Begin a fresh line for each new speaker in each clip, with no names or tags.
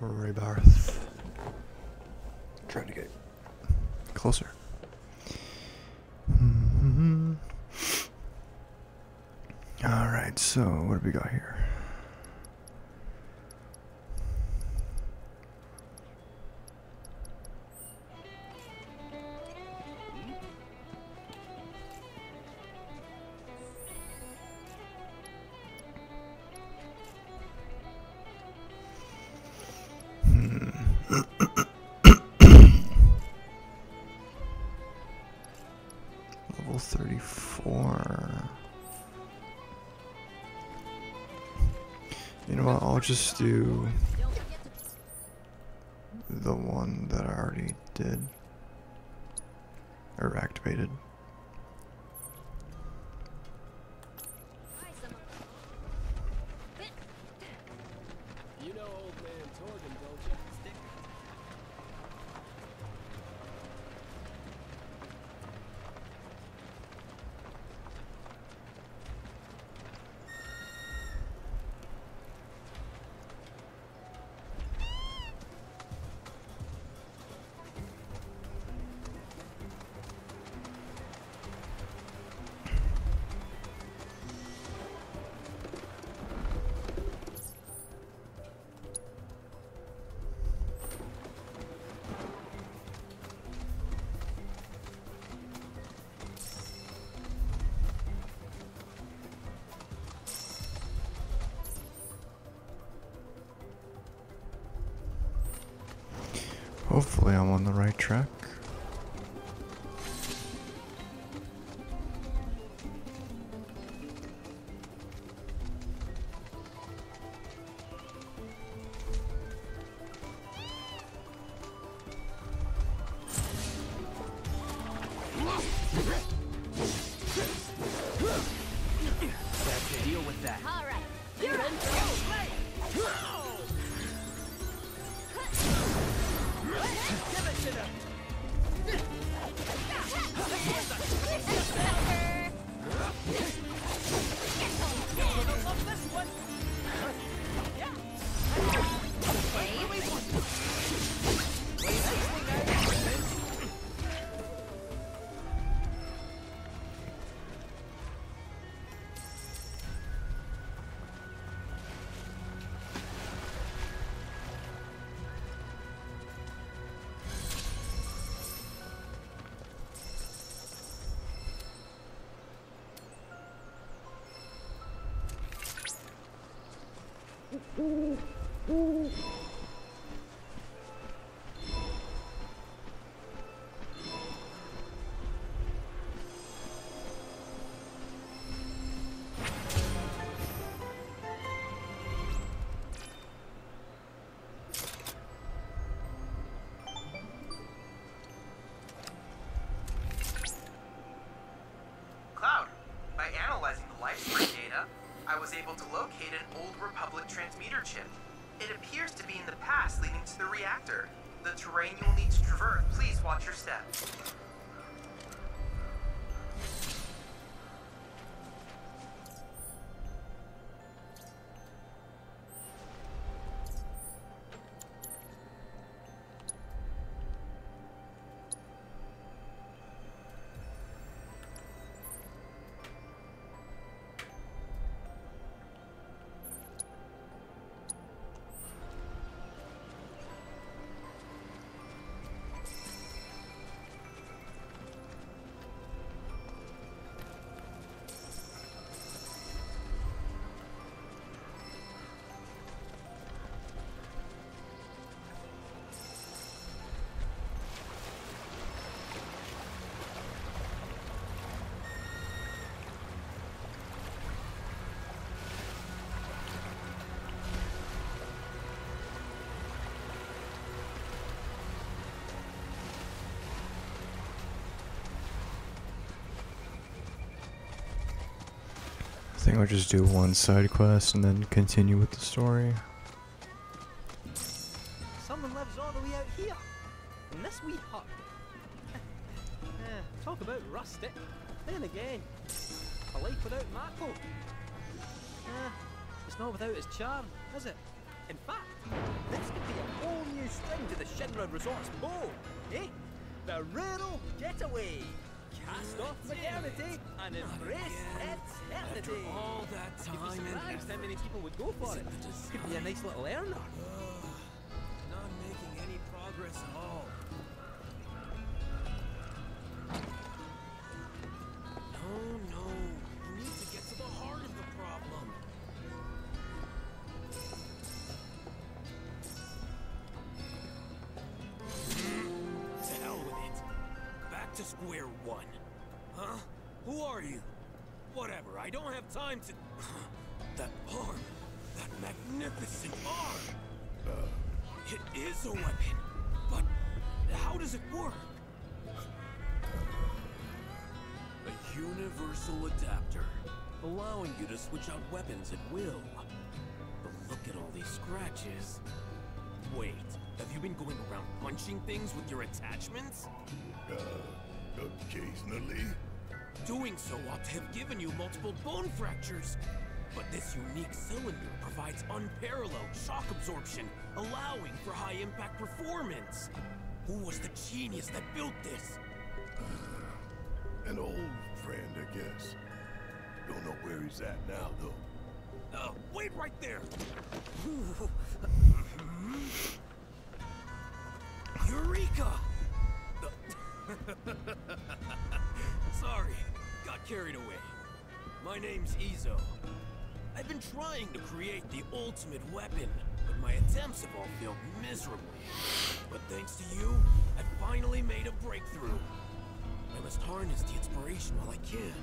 Rebirth. Try to get closer. Mm-hmm. Alright, so what do we got here? Just do I'm on
Oh, oh,
oh. Think I'll just do one side quest and then continue with the story.
Someone lives all the way out here, in this wee hut. Eh, talk about rustic. Then again, a life without Mako. Eh, it's not without its charm, is it? In fact, this could be a whole new string to the Shinra Resort's bow, eh? The rural getaway. Cast off modernity and embrace.
After all that time and
surprised how many people would go for it.
it
Could be a nice little earner.
Not making any progress at all. Time to... that arm. That magnificent arm. It is a weapon, but how does it work? A universal adapter, allowing you to switch out weapons at will. But look at all these scratches. Wait, have you been going around punching things with your attachments?
Uh, occasionally.
Doing so ought to have given you multiple bone fractures. But this unique cylinder provides unparalleled shock absorption, allowing for high impact performance. Who was the genius that built this?
An old friend, I guess. Don't know where he's at now, though.
Uh, wait right there! Eureka! Sorry, carried away. My name's Izo. I've been trying to create the ultimate weapon, but my attempts have all failed miserably. But thanks to you, I finally made a breakthrough. I must harness the inspiration while I can.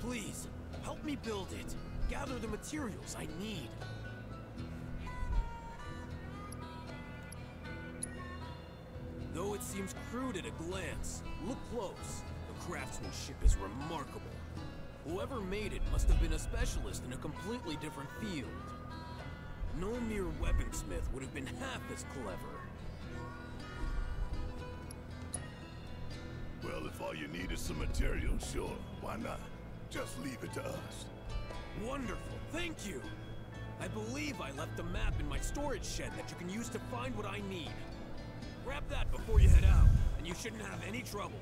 Please, help me build it. Gather the materials I need. Though it seems crude at a glance, look close. Craftsmanship is remarkable. Whoever made it must have been a specialist in a completely different field. No mere weaponsmith would have been half as clever.
Well, if all you need is some material, sure, why not? Just leave it to us.
Wonderful, thank you! I believe I left a map in my storage shed that you can use to find what I need. Grab that before you head out, and you shouldn't have any trouble.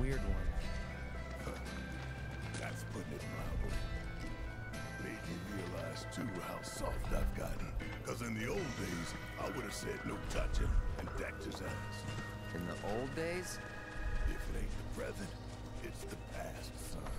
Weird one.
That's putting it mildly. Made me realize, too, how soft I've gotten. Cause in the old days, I would have said no touching and decked his ass.
In the old days,
If it ain't the present, it's the past, son.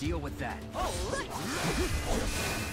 Deal with that.
Oh, All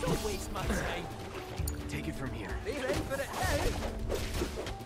Don't waste my time.
Take it from here.
They ready for it now?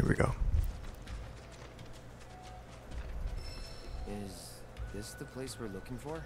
Here
we go.
Is this the place we're looking for?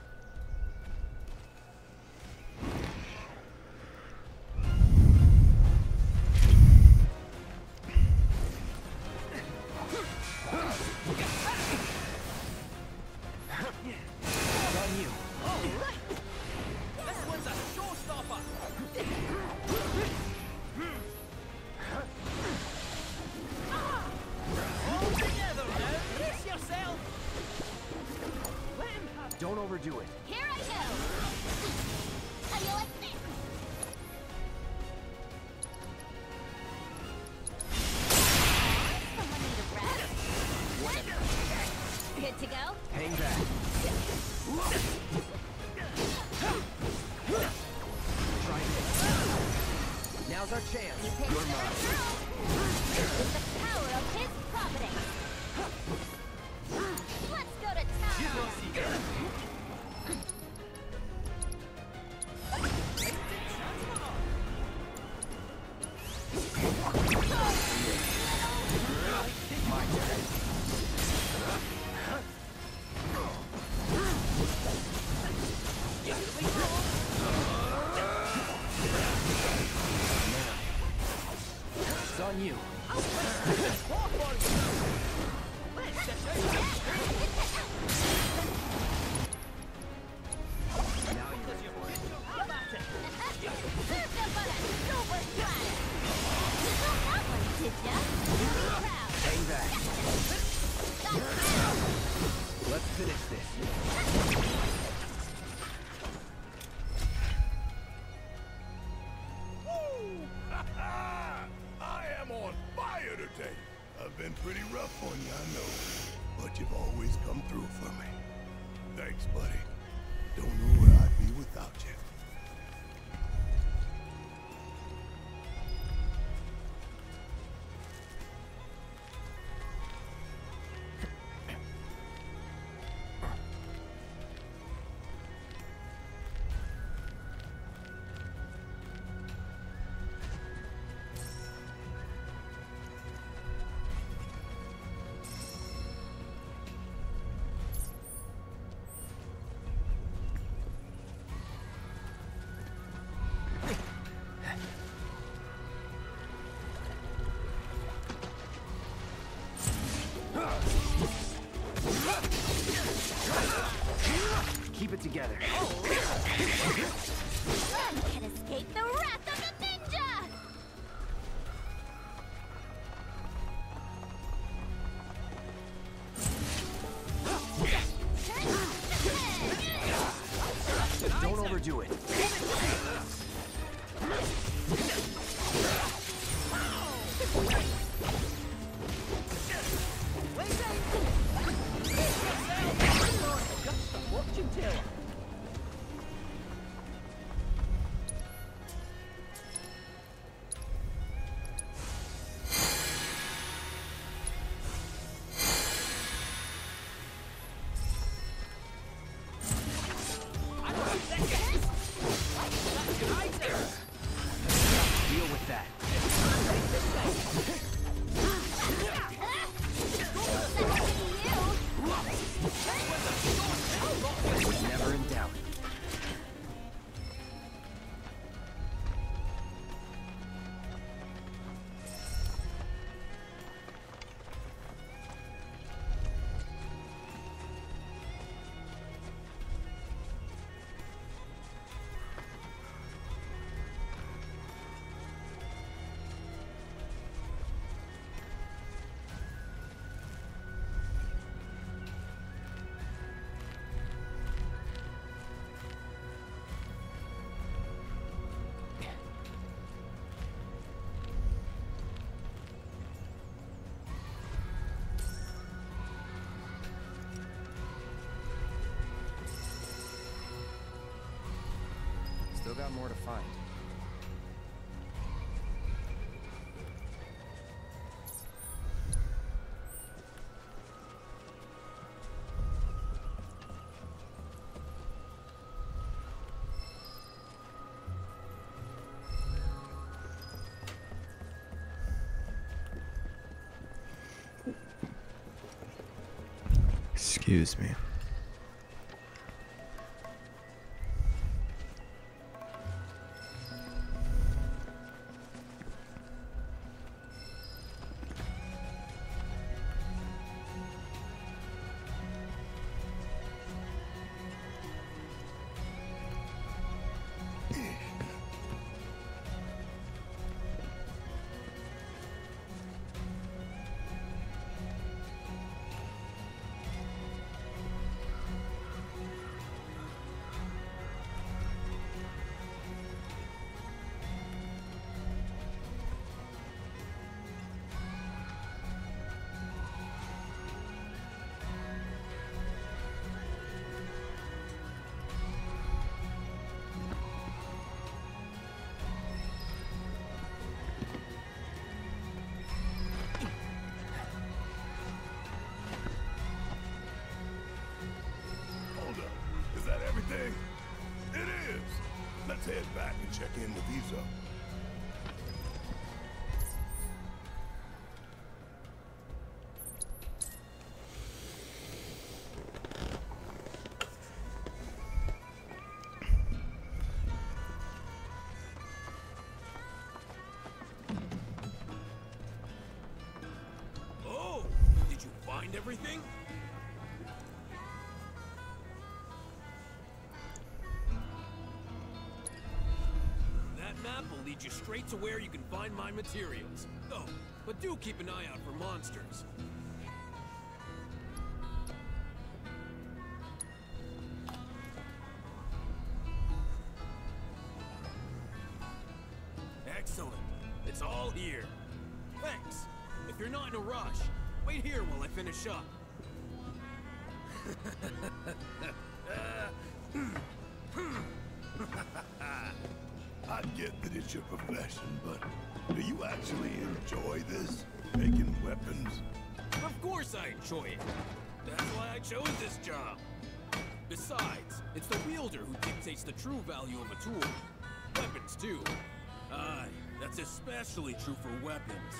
our chance. You're
mine. got
more to find.
Excuse me.
Everything? That map will lead you straight to where you can find my materials. Oh, but do keep an eye out for monsters. Excellent. It's all here. Thanks. If you're not in a rush, finish up.
I get that it's your profession, but do you actually enjoy this? Making weapons?
Of course I enjoy it. That's why I chose this job. Besides, it's the wielder who dictates the true value of a tool. Weapons, too. Aye, that's especially true for weapons.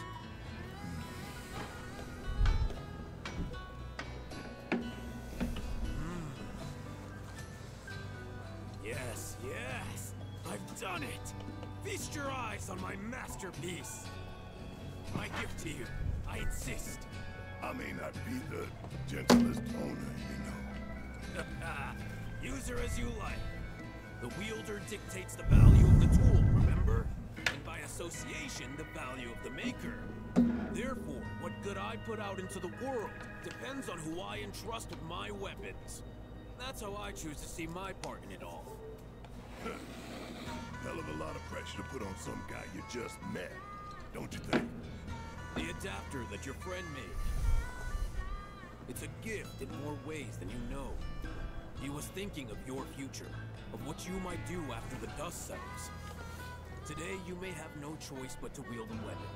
Yes, yes! I've done it! Feast your eyes on my masterpiece! My gift to you, I insist.
I may not be the gentlest owner, you know.
Use her as you like. The wielder dictates the value of the tool, remember? And by association, the value of the maker. Therefore, what good I put out into the world depends on who I entrust with my weapons. That's how I choose to see my part in it all.
Hell of a lot of pressure to put on some guy you just met, don't you think?
The adapter that your friend made. It's a gift in more ways than you know. He was thinking of your future, of what you might do after the dust settles. Today, you may have no choice but to wield a weapon.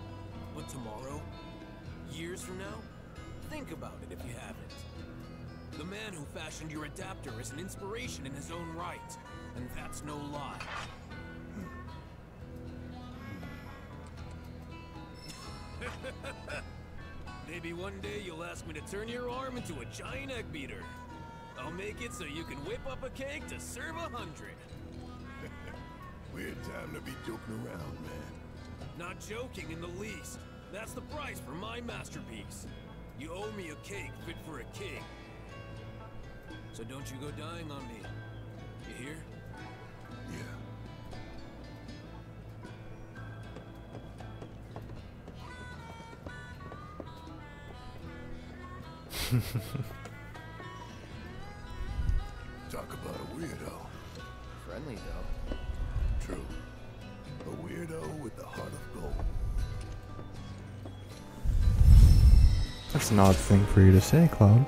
But tomorrow, years from now, think about it if you haven't. The man who fashioned your adapter is an inspiration in his own right, and that's no lie. Maybe one day you'll ask me to turn your arm into a giant egg beater. I'll make it so you can whip up a cake to serve a hundred.
Weird time to be joking around, man.
Not joking in the least. That's the price for my masterpiece. You owe me a cake fit for a king. So don't you go dying on me.
Talk about a weirdo.
Friendly, though.
True. A weirdo with the heart of gold.
That's an odd thing for you to say, Cloud.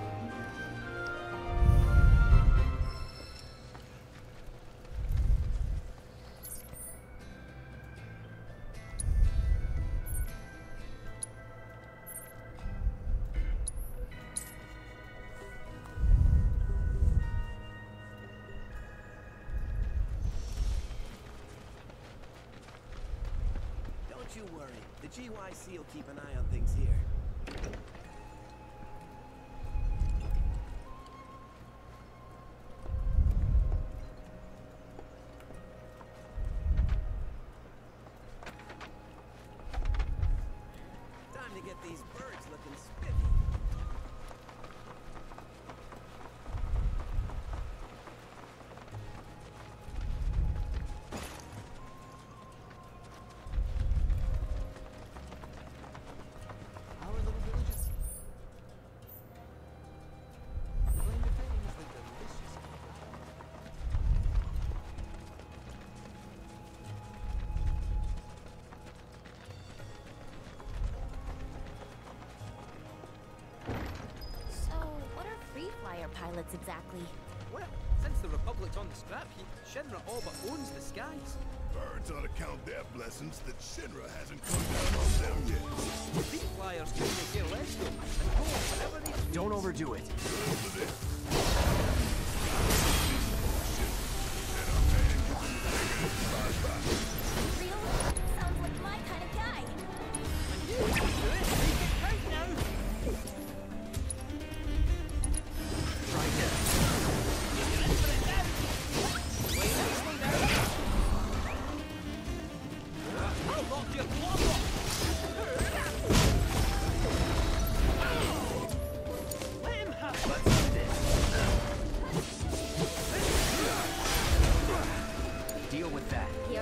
Flyer exactly?
Well, since the Republic's on the scrap heap, Shinra all but owns the skies.
Birds ought to count their blessings that Shinra hasn't come down on them yet.
Free flyers can take care less though, and go whenever they.
Don't overdo it.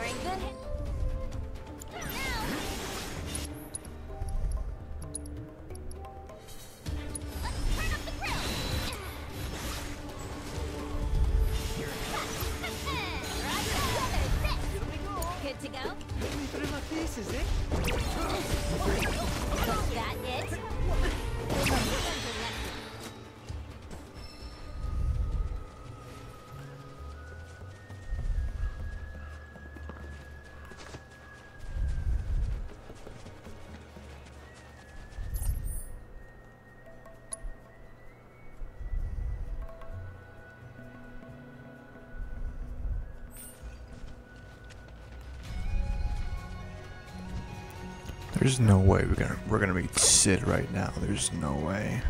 strengthen?
There's no way we're gonna we're gonna meet Sid right now. There's no way.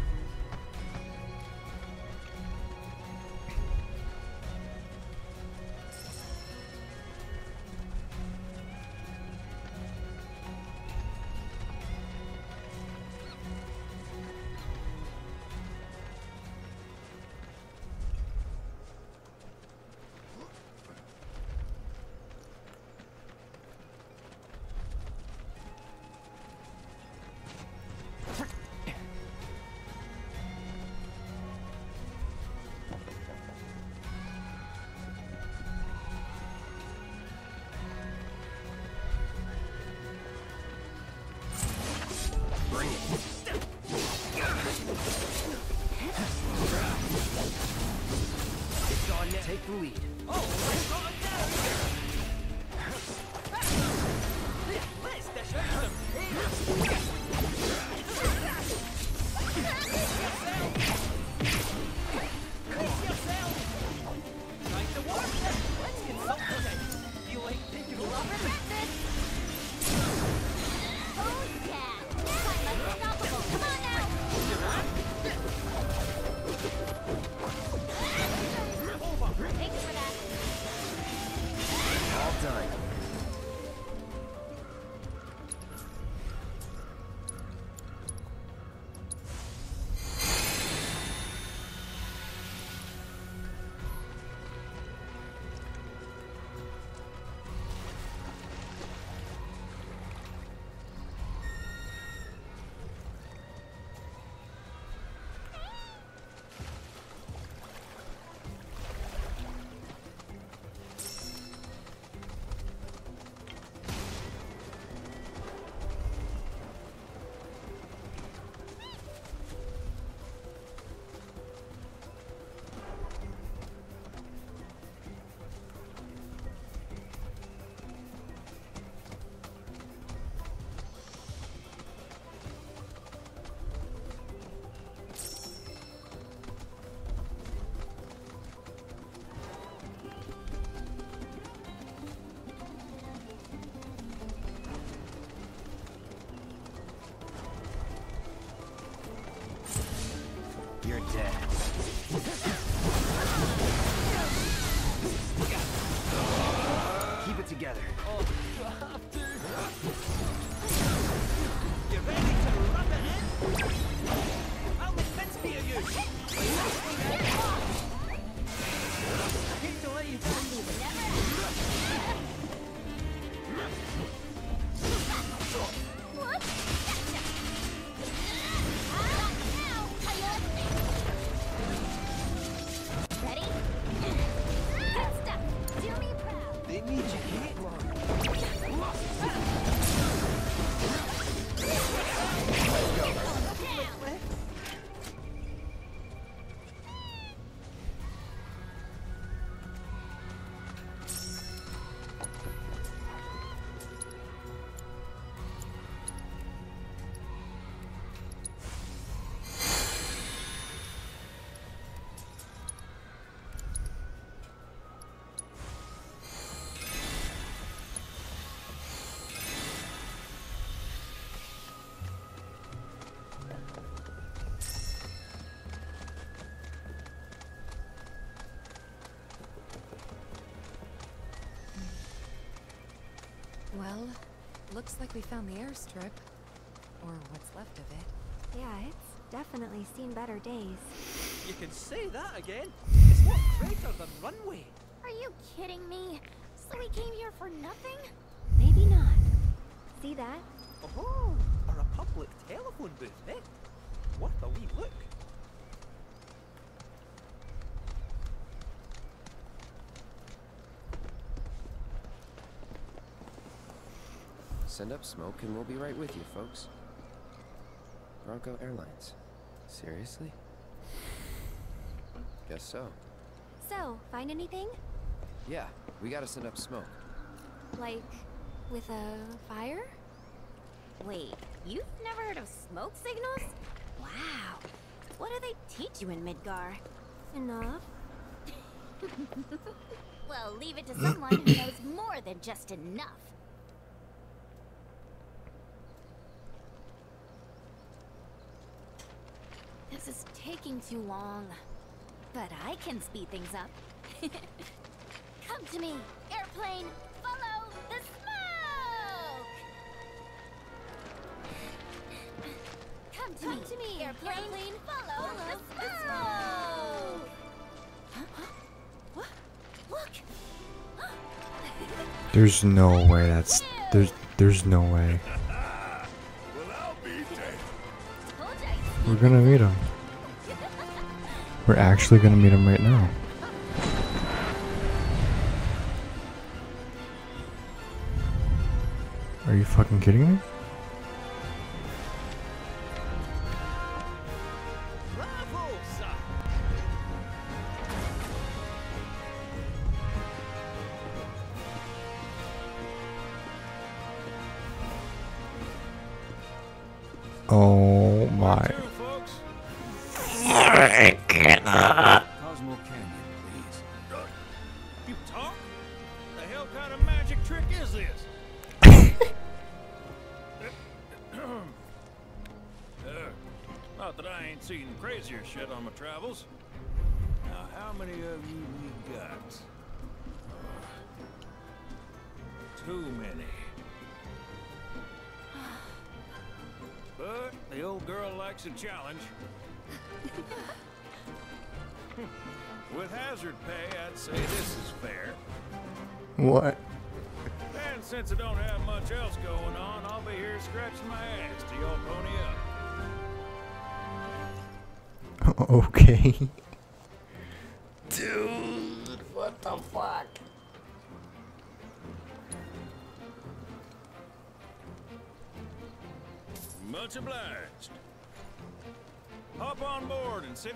They need you, Kate.
Well, looks like we found the airstrip. Or what's left of it.
Yeah, it's definitely seen better days.
You can say that again. It's not greater than runway.
Are you kidding me? So we came here for nothing?
Maybe not. See that?
Oh, a Republic telephone booth, eh? Worth a wee look. Send up smoke and we'll be right with you, folks. Bronco Airlines. Seriously? Guess so.
So, find anything?
Yeah, we gotta send up smoke.
Like, with a fire?
Wait, you've never heard of smoke signals? Wow. What do they teach you in Midgar?
Enough.
well, leave it to someone who knows more than just enough. This is taking too long. But I can speed things up. Come to me, airplane! Follow the smoke! Come to
Come
me,
to me,
airplane!
airplane.
Follow,
Follow
the
the
smoke! Huh? What? Look!
There's no way that's there's there's no way.
Well, I'll be damned.
Told ya,
We're gonna meet him. We're actually gonna meet him right now. Are you fucking kidding me?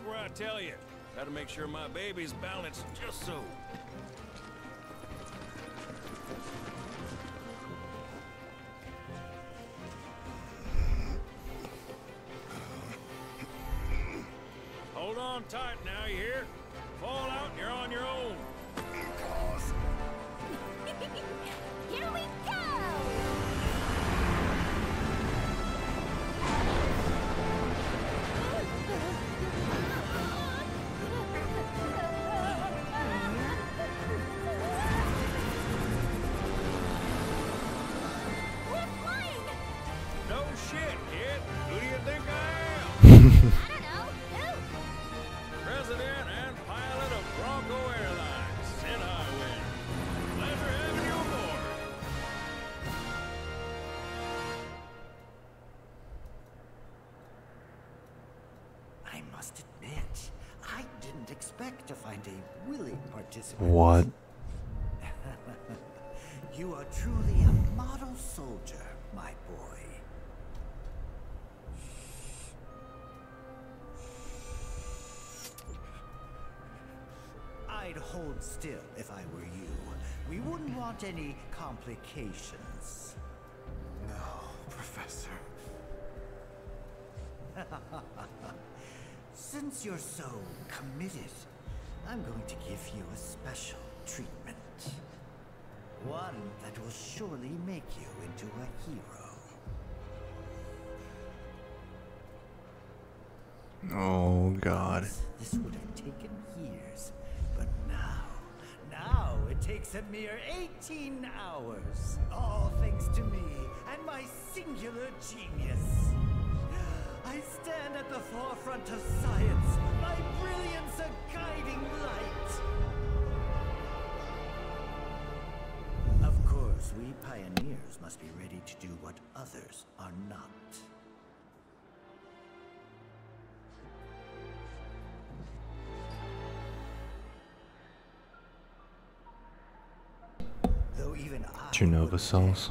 Where I tell you. Gotta make sure my baby's balanced just so. Hold on tight now, you hear? Fall out and you're on your own.
Expect to find a willing participant.
What?
you are truly a model soldier, my boy. I'd hold still if I were you. We wouldn't want any complications.
No, Professor.
Since you're so committed, I'm going to give you a special treatment. One that will surely make you into a hero.
Oh god.
This would have taken years, but now, now it takes a mere 18 hours. All thanks to me and my singular genius. I stand at the forefront of science, my brilliance a guiding light. Of course, we pioneers must be ready to do what others are not. Though even I Jenova
cells.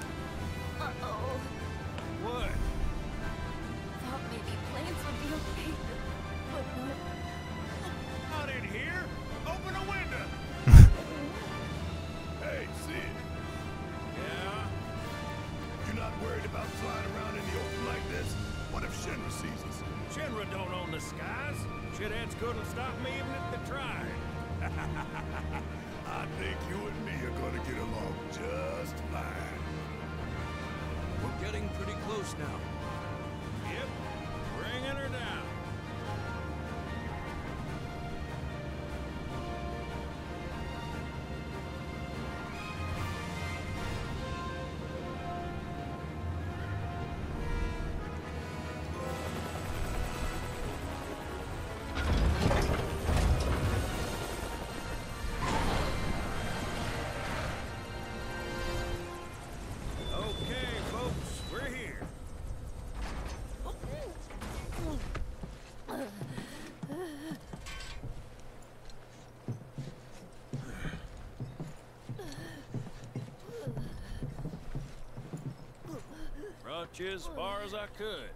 You
as far as I could.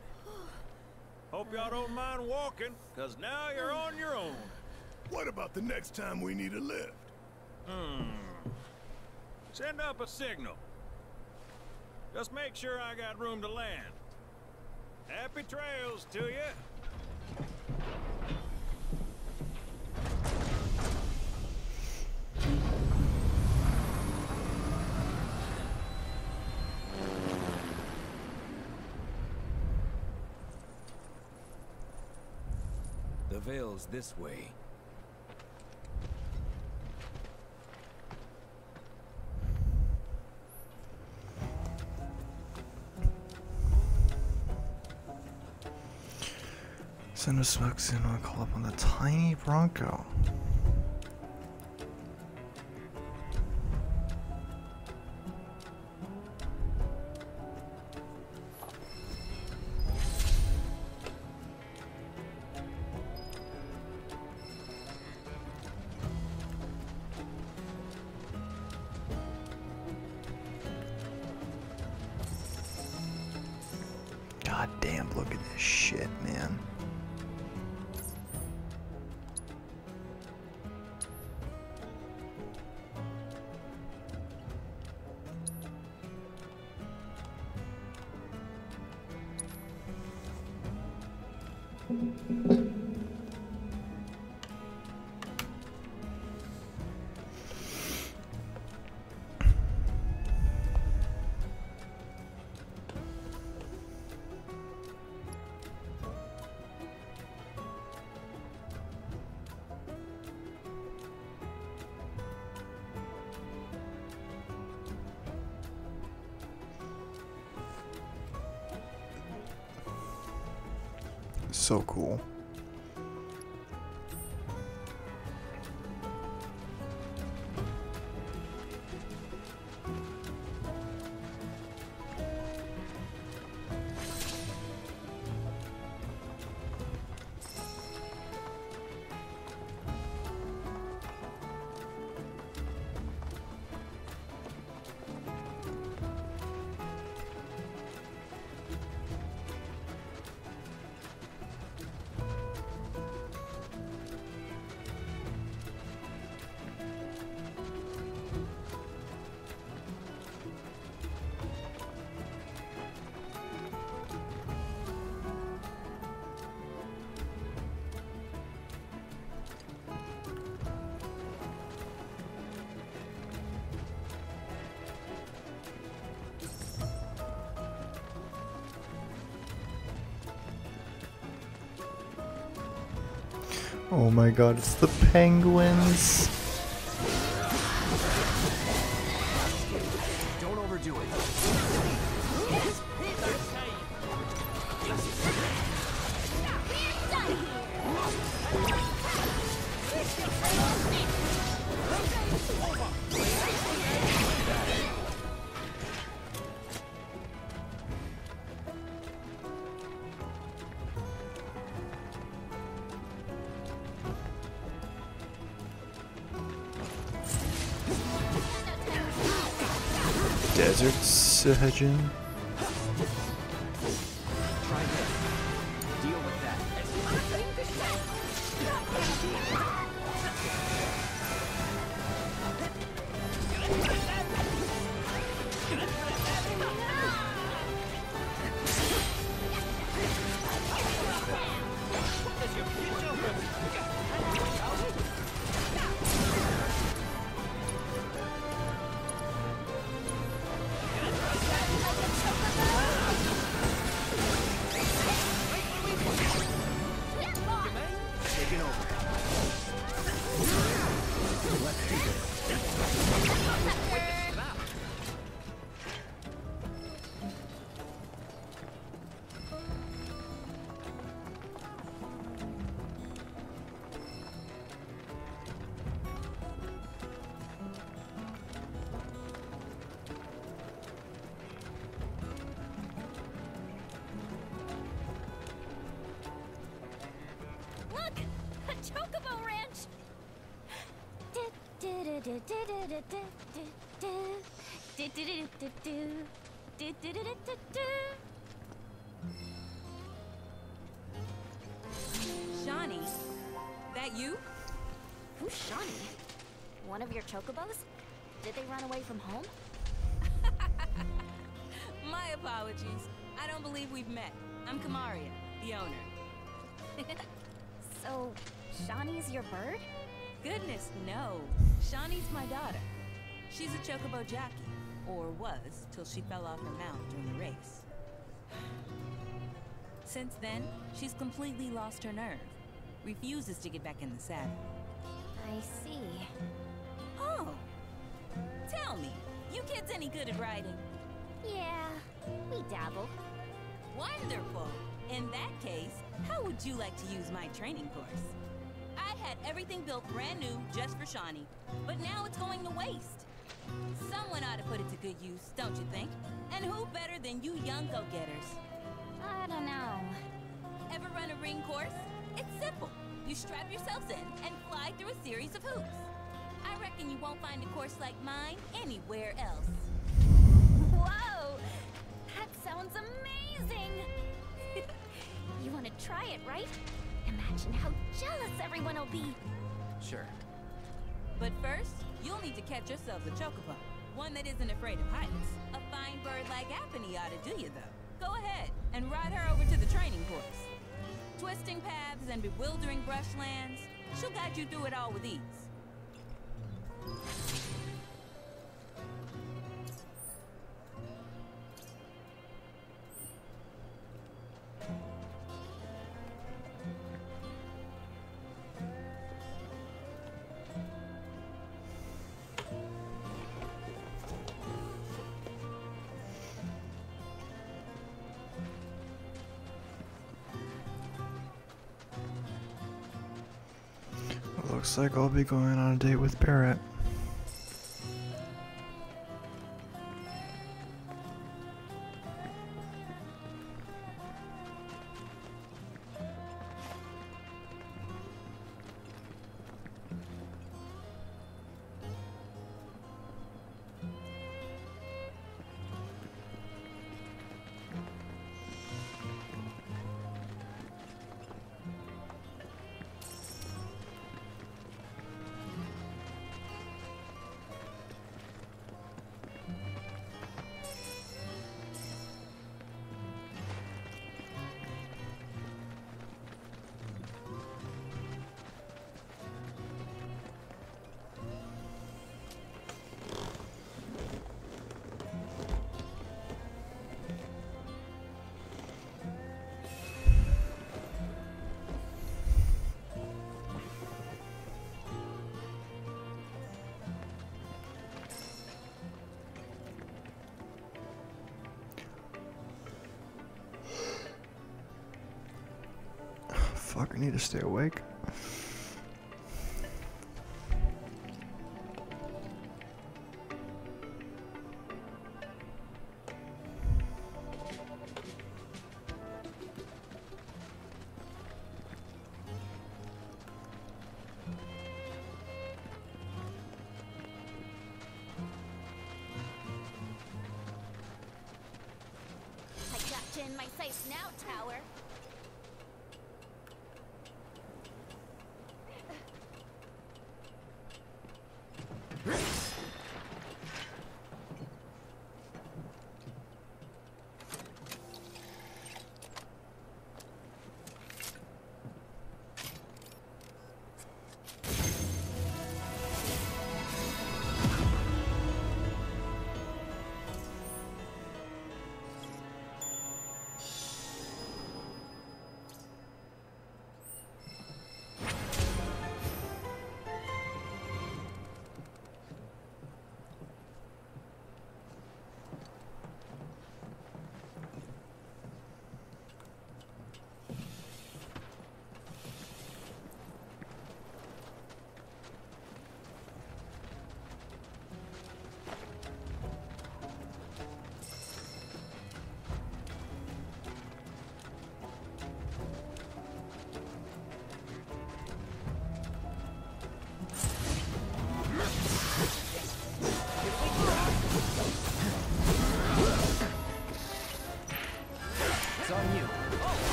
Hope y'all don't mind walking, because now you're on your own.
What about the next time we need a lift?
Hmm. Send up a signal. Just make sure I got room to land. Happy trails to you.
Veil's this way.
Send a smoke signal and call up on the tiny Bronco. My god, it's the penguins. Desert
uh, Sahagin?
Shawnee, that you?
Who's Shawnee? One of your chocobos? Did they run away from home?
My apologies. I don't believe we've met. I'm Kamaria, the owner.
So, Shawnee's your bird?
Goodness, no. Shawnee's my daughter. She's a chocobo jockey, or was, till she fell off her mount during the race. Since then, she's completely lost her nerve. Refuses to get back in the saddle.
I see.
Oh! Tell me, you kids any good at riding?
Yeah, we dabble.
Wonderful! In that case, how would you like to use my training course? I had everything built brand new just for Shawnee, but now it's going to waste. Someone ought to put it to good use, don't you think? And who better than you young go-getters?
I don't know.
Ever run a ring course? It's simple. You strap yourselves in and fly through a series of hoops. I reckon you won't find a course like mine anywhere else.
Whoa! That sounds amazing! you want to try it, right? Imagine how jealous everyone will be.
Sure.
But first, you'll need to catch yourselves a chocobo. One that isn't afraid of heights. A fine bird like Apony ought to do you, though. Go ahead and ride her over to the training course. Twisting paths and bewildering brushlands, she'll guide you through it all with ease.
Looks like I'll be going on a date with Barrett. Fuck, I need to stay awake.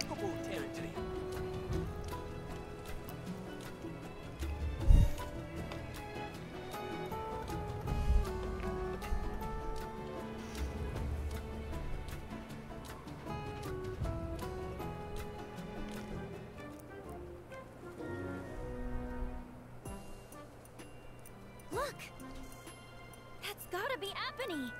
Territory.
Look! That's gotta be Apony!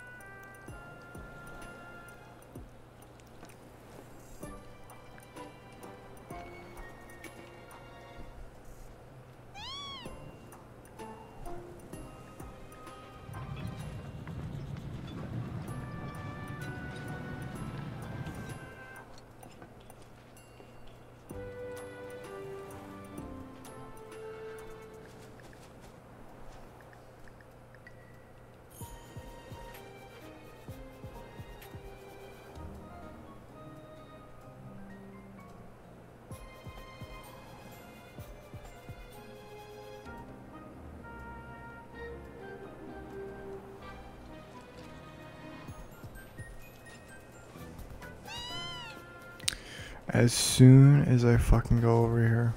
As soon as I fucking go over here.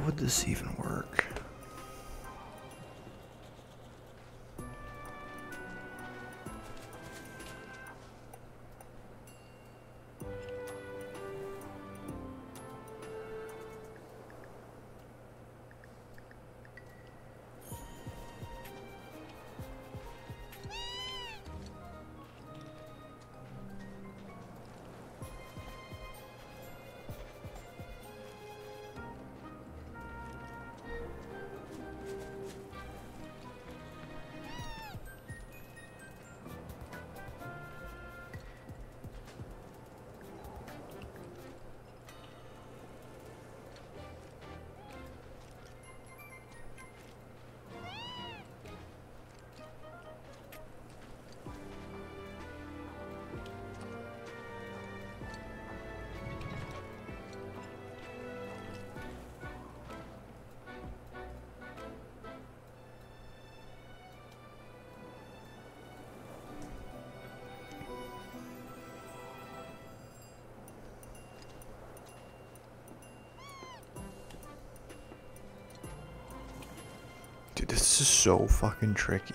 How would this even work? So fucking tricky.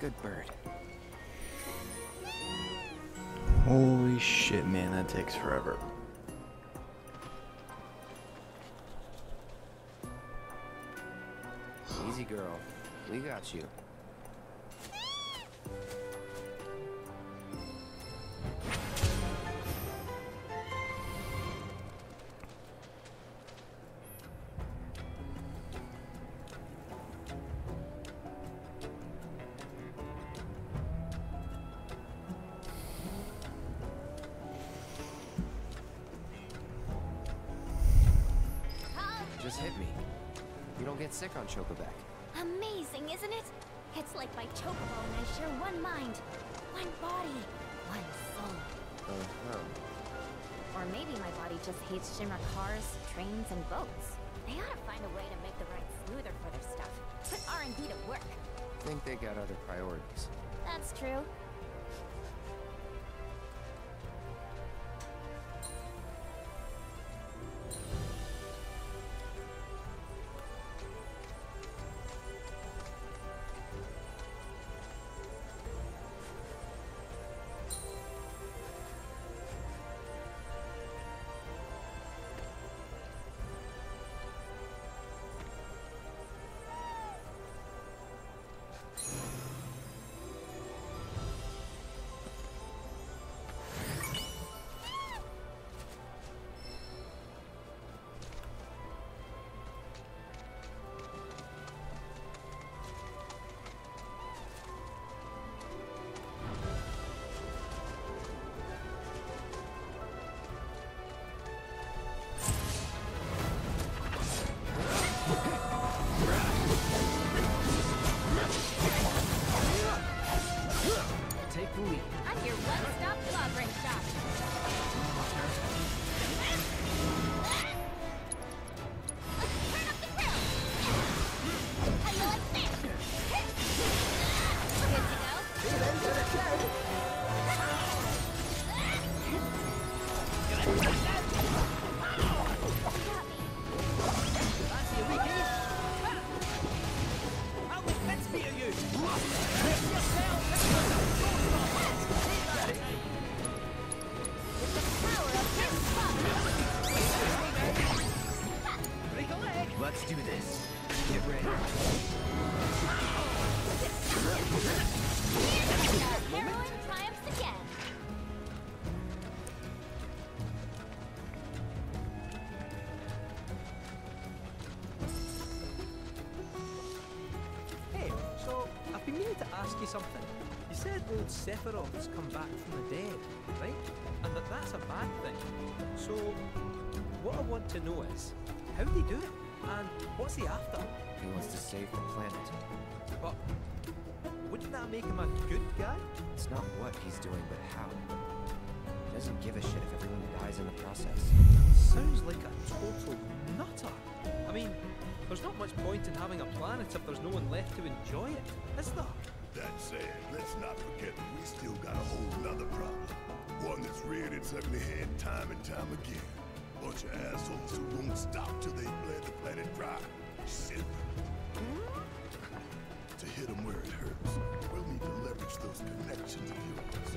Good bird.
Holy shit, man, that takes forever.
Easy, girl. We got you. Just
hates Shinra cars, trains, and boats. They ought to find a way to make the ride smoother for their stuff. Put R&D to work.
Think they got other priorities.
That's true.
Something. You said old Sephiroth's come back from the dead, right? And that that's a bad thing. So, what I want to know is, how did he do it? And what's he after?
He wants to save the planet.
But wouldn't that make him a good guy?
It's not what he's doing, but how. He doesn't give a shit if everyone dies in the process.
Sounds like a total nutter. I mean, there's not much point in having a planet if there's no one left to enjoy it, is there?
That said, let's not forget that we still got a whole nother problem. One that's reared its ugly head time and time again. Bunch of assholes who won't stop till they bled the planet dry. Shit. To hit 'em where it hurts, we'll need to leverage those connections of yours.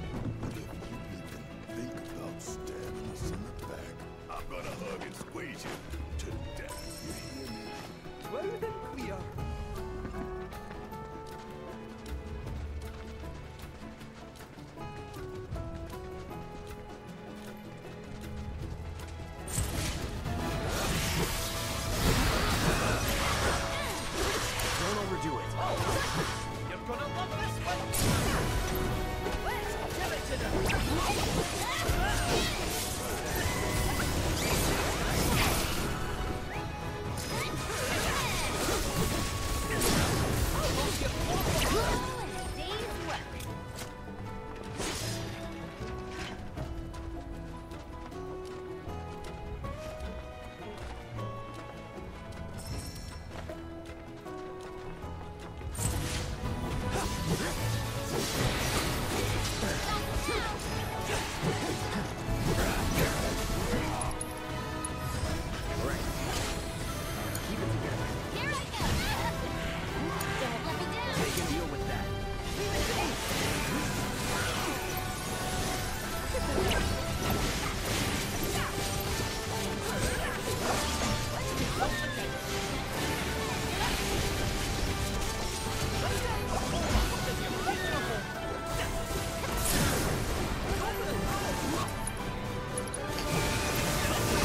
If you even think about stabbing us in the back, I'm gonna hug and squeeze you to death. You hear me?
Loud and clear.
Don't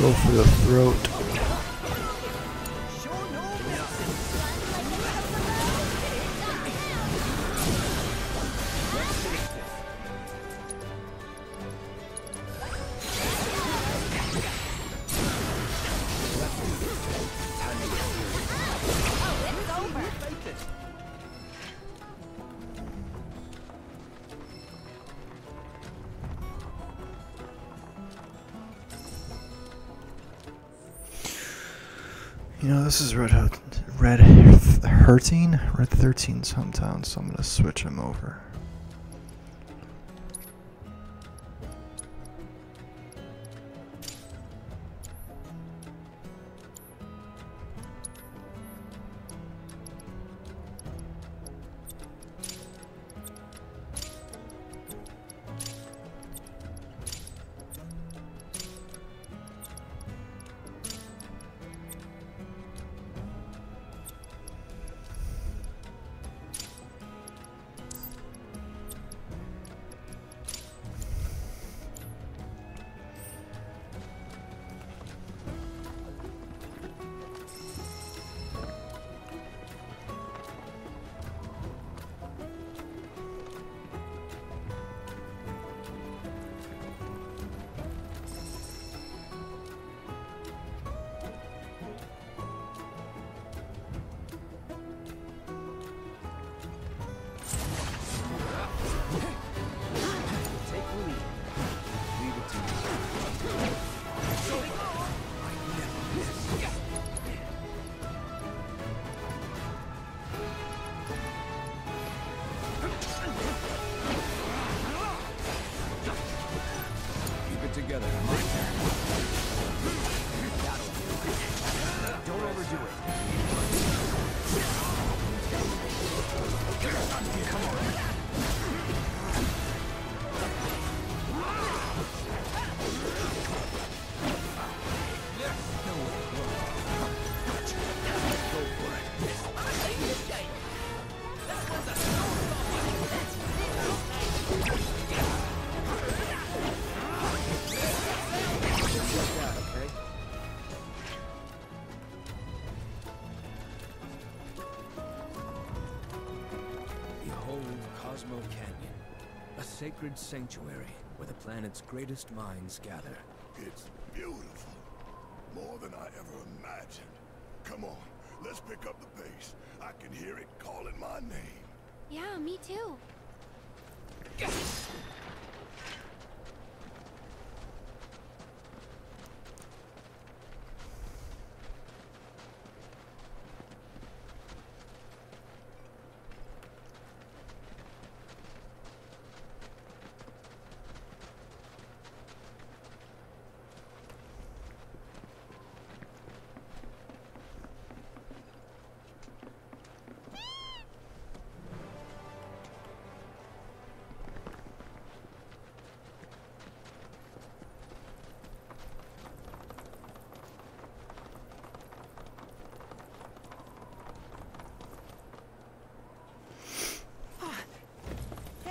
Go for the throat. This is Red Hut, Red Hurting, Red 13's hometown, so I'm gonna switch him over.
Sanctuary where the planet's greatest minds gather.
It's beautiful. More than I ever imagined. Come on, let's pick up the pace. I can hear it calling my name.
Yeah, me too.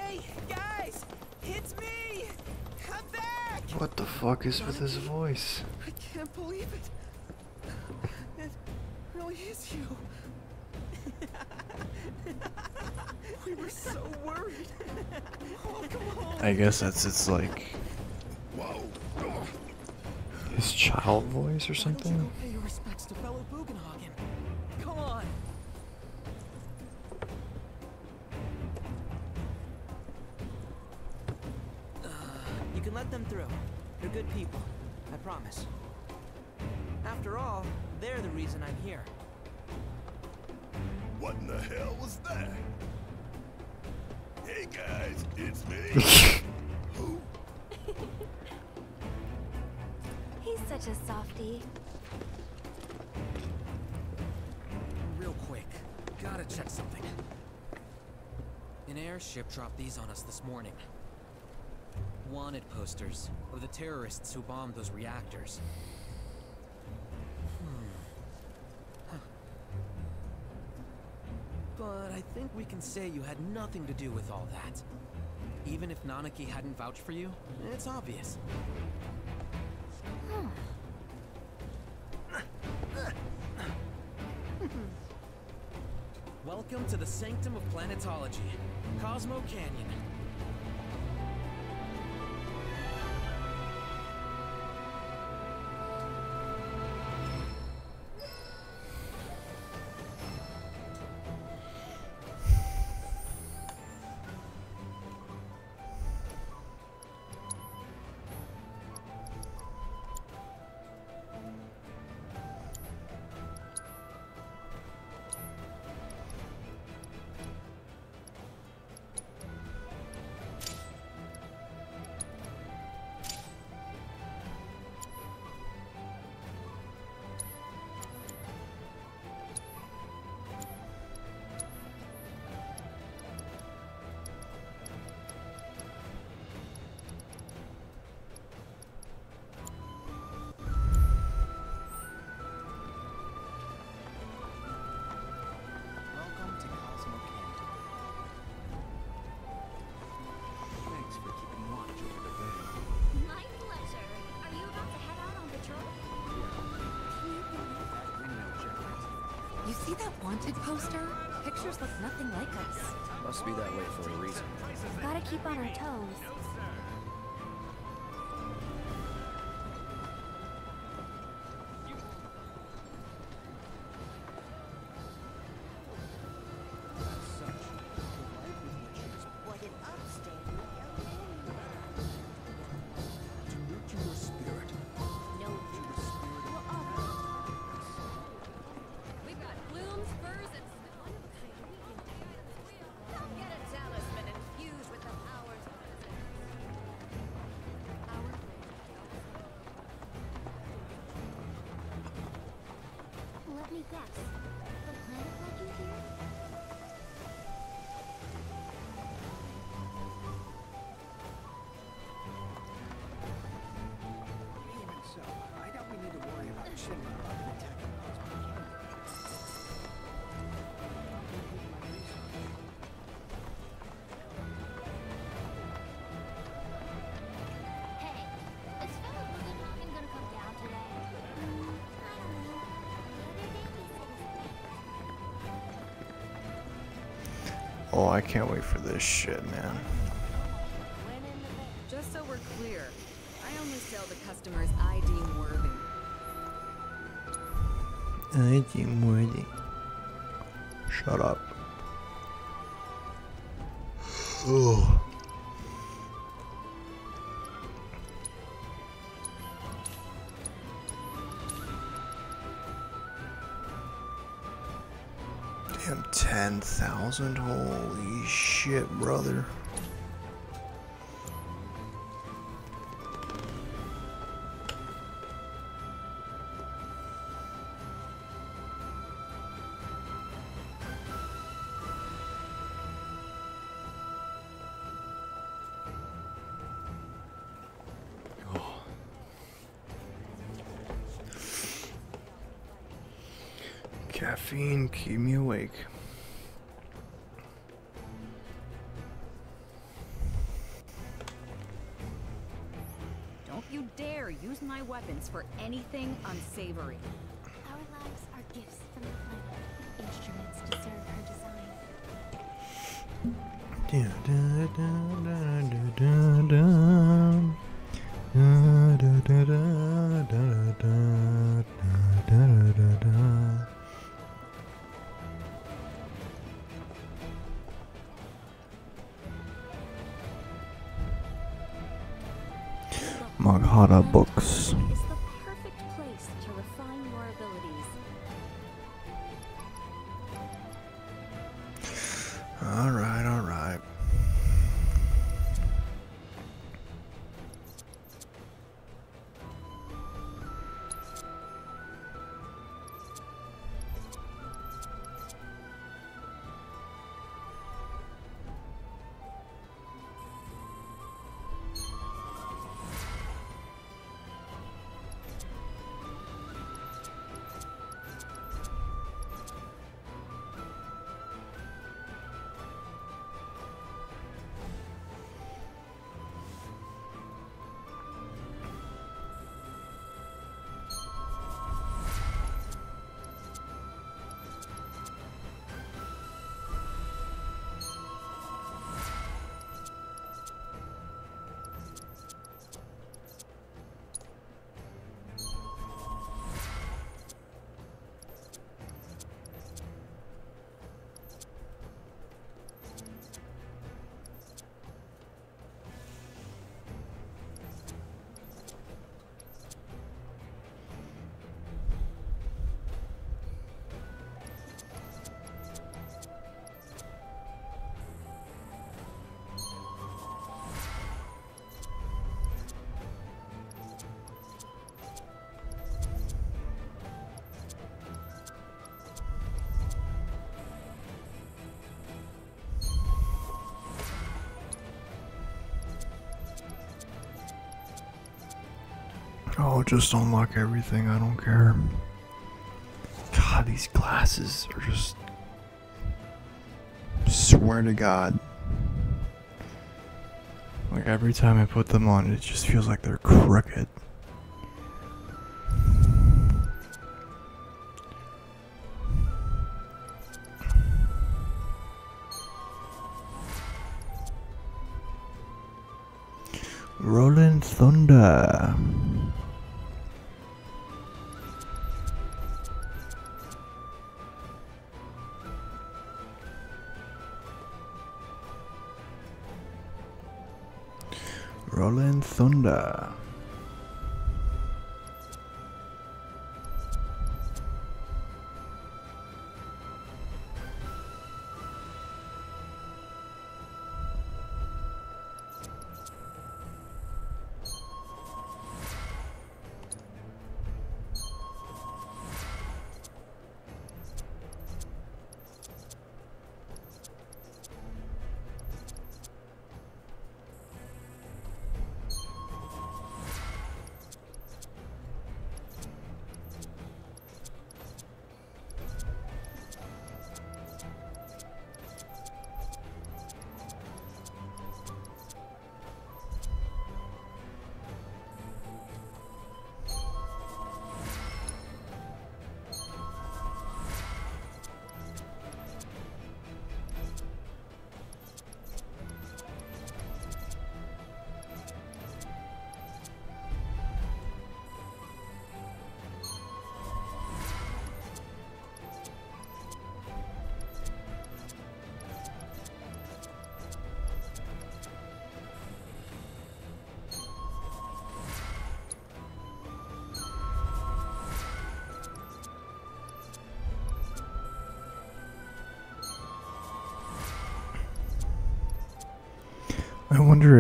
Hey, guys! It's me! I'm back!
What the fuck is with his voice?
I can't believe it. It really is you. we were so worried. Oh.
I guess that's its like
Whoa.
his child voice or
Why don't you
something.
On
us this morning. Wanted posters of the terrorists who bombed those reactors. Hmm. Huh. But I think we can say you had nothing to do with all that. Even if Nanaki hadn't vouched for you, it's obvious.
Sanctum of planetology, Cosmo Canyon.
That wanted poster? Pictures look nothing like us.
Must be that way for a reason.
Gotta keep on our toes.
Oh, I can't wait for this shit, man.
Just so we're clear, I only sell to customers I deem worthy.
I am worthy. Shut up. Oh. Damn, 10,000? Holy shit, brother. Caffeine, keep me awake.
Anything unsavory.
Our lives are gifts from the planet, instruments to serve her design.
Da, da, da, da, da, da, da. Da, da, da, da, da, da, da, da, da, da. Maghara Oh, just unlock everything. I don't care. God, these glasses are just. Swear to God. Like every time I put them on, it just feels like they're crooked.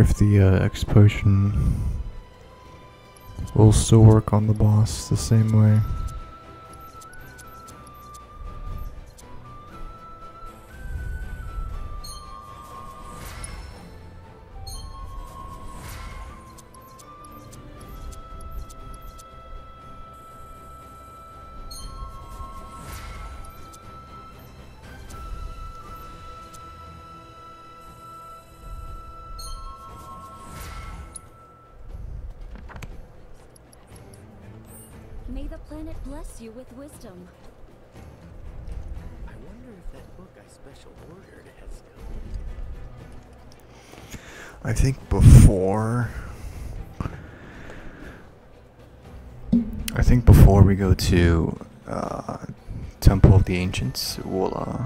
If the uh, X potion will still work on the boss the same way. To uh, Temple of the Ancients, we'll uh,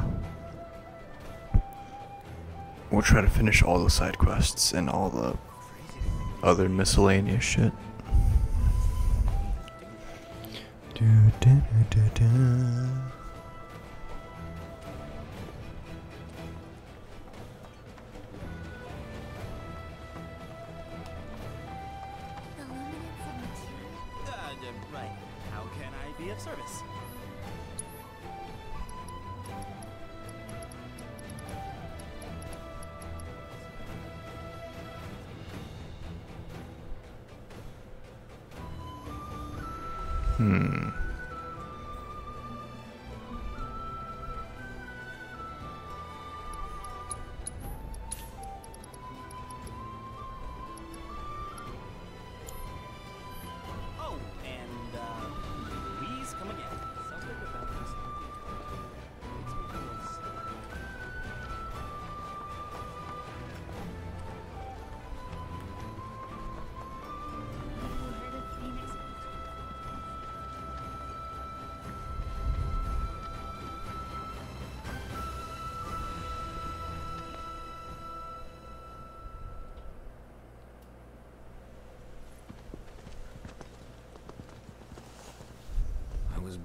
we'll try to finish all the side quests and all the other miscellaneous shit.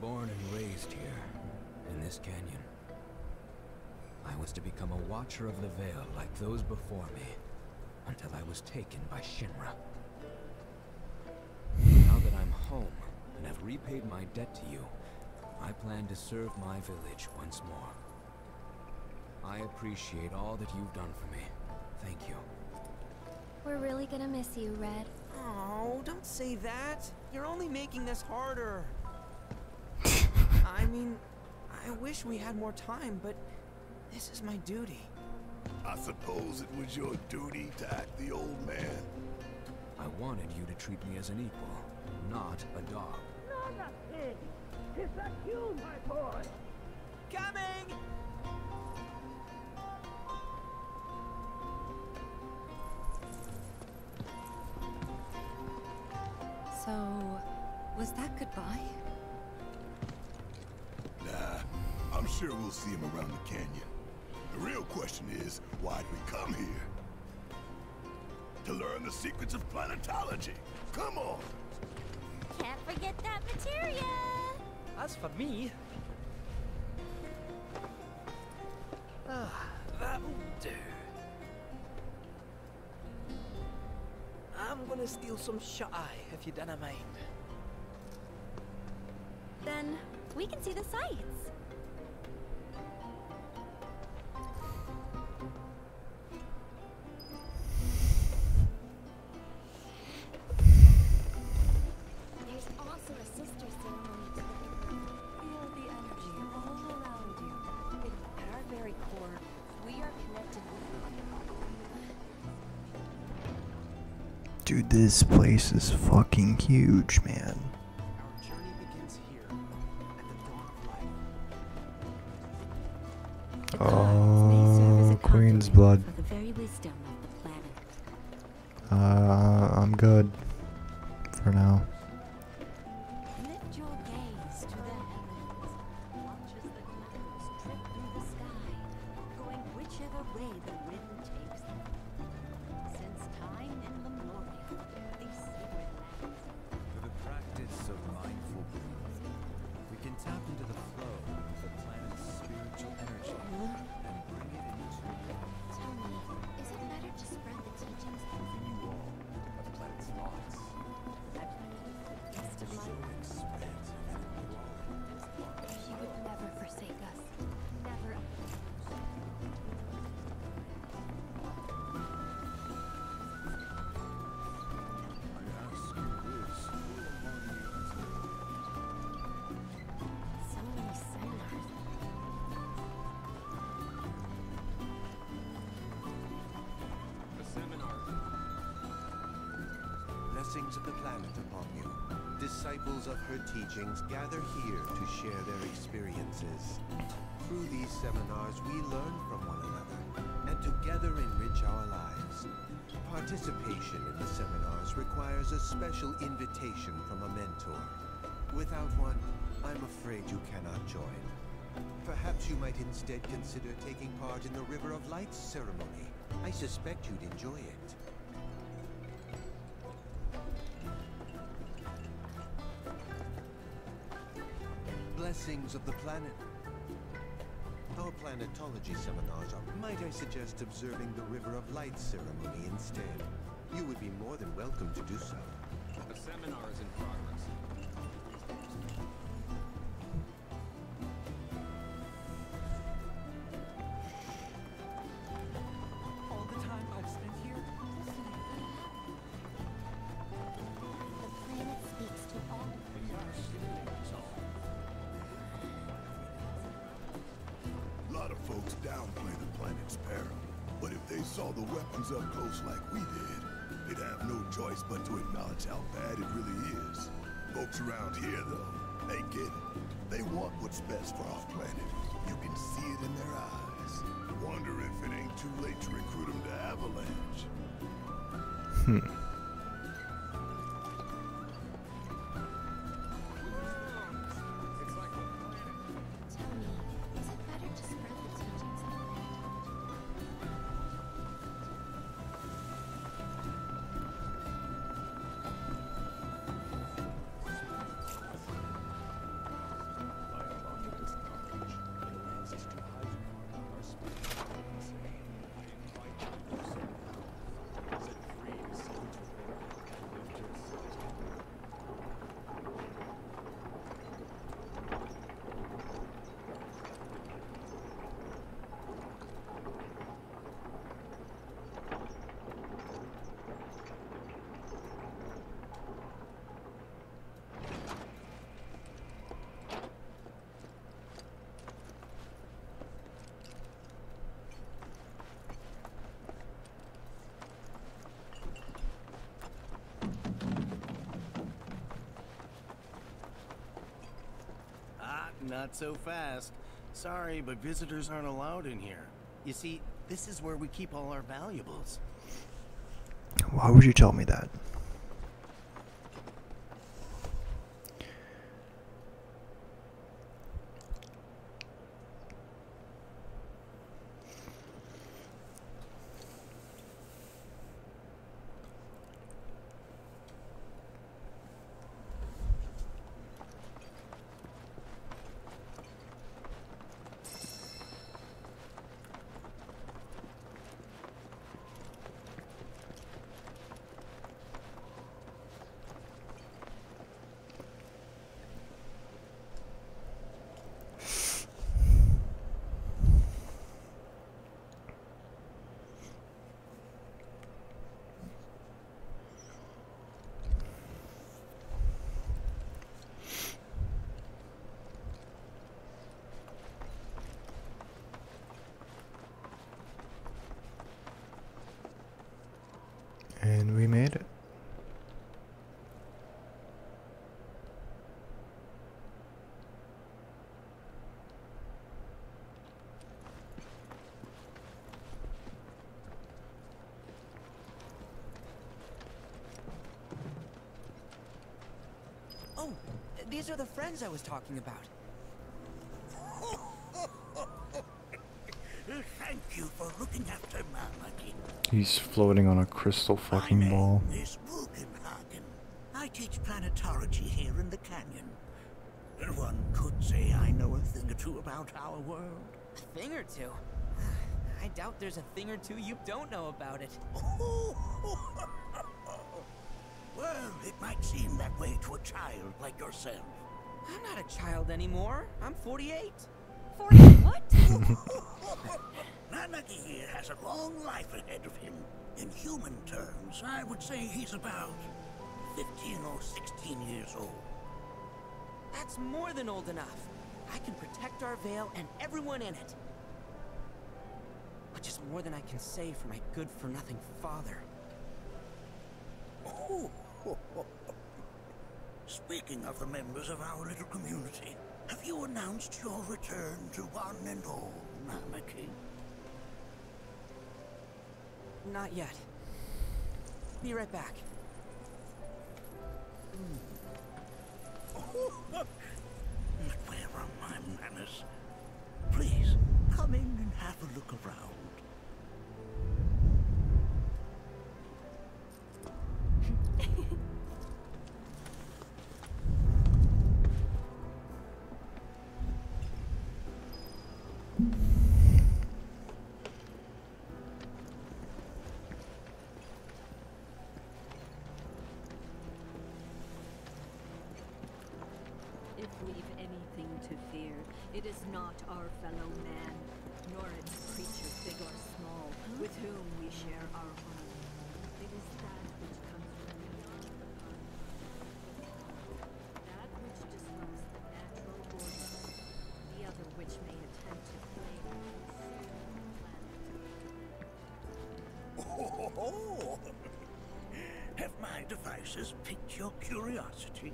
Born and raised here, in this canyon. I was to become a watcher of the Veil like those before me, until I was taken by Shinra. Now that I'm home and have repaid my debt to you, I plan to serve my village once more. I appreciate all that you've done for me. Thank you.
We're really gonna miss you, Red.
Oh, don't say that. You're only making this harder. I mean, I wish we had more time, but this is my duty.
I suppose it was your duty to act the old man.
I wanted you to treat me as an equal, not a dog.
Not a pig. It's a you, my boy.
Coming!
So, was that goodbye?
Sure we'll see him around the canyon. The real question is, why'd we come here? To learn the secrets of planetology. Come on!
Can't forget that materia.
As for me... Ah, that'll do. I'm gonna steal some shut-eye, if you don't mind.
Then we can see the sights.
This place is fucking huge, man.
Our journey begins here, at the dawn of life.
Oh, Queen's blood.
For the very wisdom of the planet.
Uh, I'm good
Through these
seminars,
we learn from one another and together enrich our lives. Participation in the seminars requires a special invitation from a mentor. Without one, I'm afraid you cannot join. Perhaps you might instead consider taking part in the River of Lights ceremony. I suspect you'd enjoy it. Of the planet. Our planetology seminars are, might I suggest observing the River of Light ceremony instead? You would be more than welcome to do so.
The seminar is in progress.
Not so fast. Sorry, but visitors aren't allowed in here. You see, this is where we keep all our valuables.
Why would you tell me that?
These are the friends I was talking about.
Thank you for looking after Nanaki.
He's floating on a crystal fucking ball.
Miss Bugenhagen. I teach planetology here in the canyon. One could say I know a thing or two about our world.
A thing or two? I doubt there's a thing or two you don't know about it.
Well, it might seem that way to a child like yourself.
I'm not a child anymore. I'm 48.
48 what?
Nanaki here has a long life ahead of him. In human terms, I would say he's about 15 or 16 years old.
That's more than old enough. I can protect our vale and everyone in it. Which is more than I can say for my good-for-nothing father.
Oh. Speaking of the members of our little community, have you announced your return to one and all, Nanaki?
Not yet. Be right back.
Oh, Where are my manners? Please, come in and have a look around. Devices piqued your curiosity?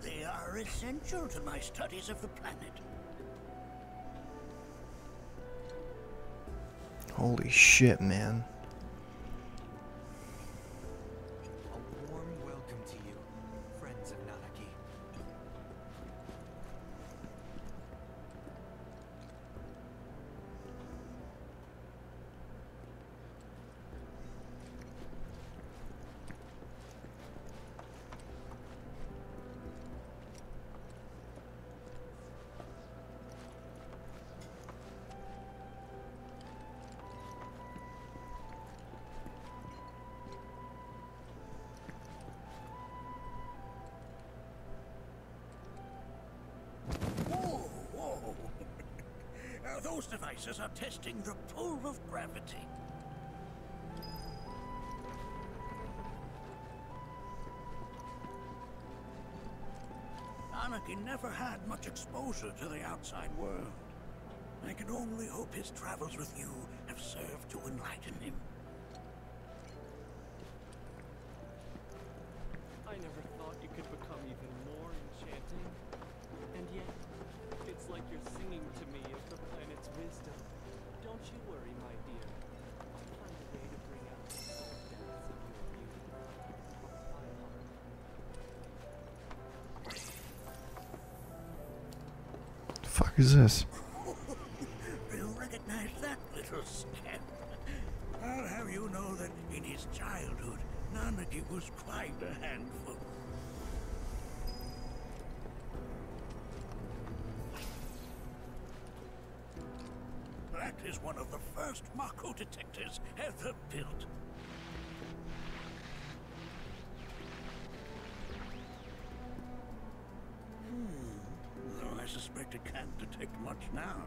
They are essential to my studies of the planet.
Holy shit, man.
Devices are testing the pull of gravity. Nanaki never had much exposure to the outside world. I can only hope his travels with you have served to enlighten him. Mako detectors ever built. Hmm. Though I suspect it can't detect much now.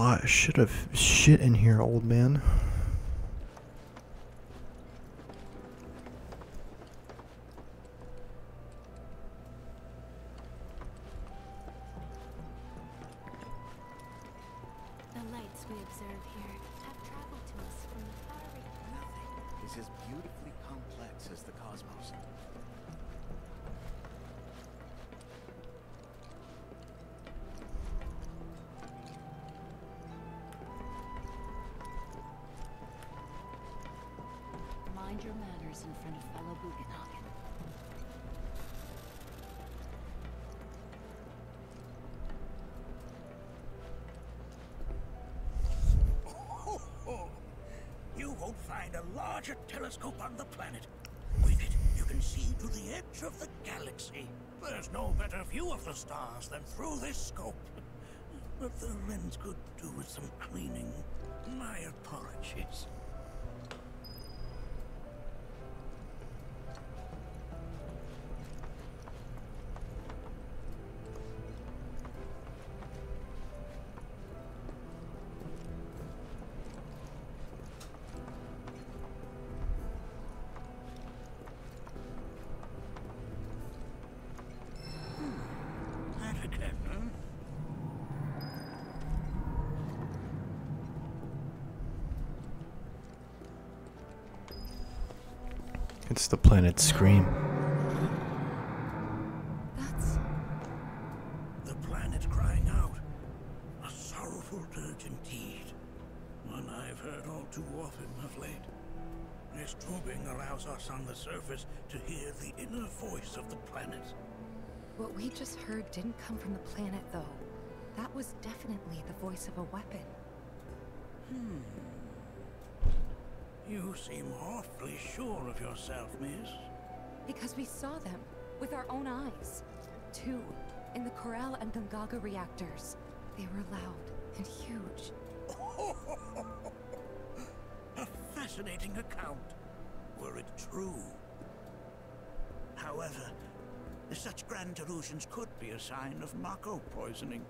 Lot of shit of shit in here, old man. It's the planet Scream. That's.
The planet crying out. A sorrowful dirge indeed. One I've heard all too often of late. This tubing allows us on the surface to hear the inner voice of the planet.
What we just heard didn't come from the planet, though. That was definitely the voice of a weapon.
Hmm. You seem awfully sure of yourself, miss.
Because we saw them with our own eyes. Two, in the Corel and Gongaga reactors. They were loud and huge.
A fascinating account, were it true. However, such grand delusions could be a sign of Mako poisoning.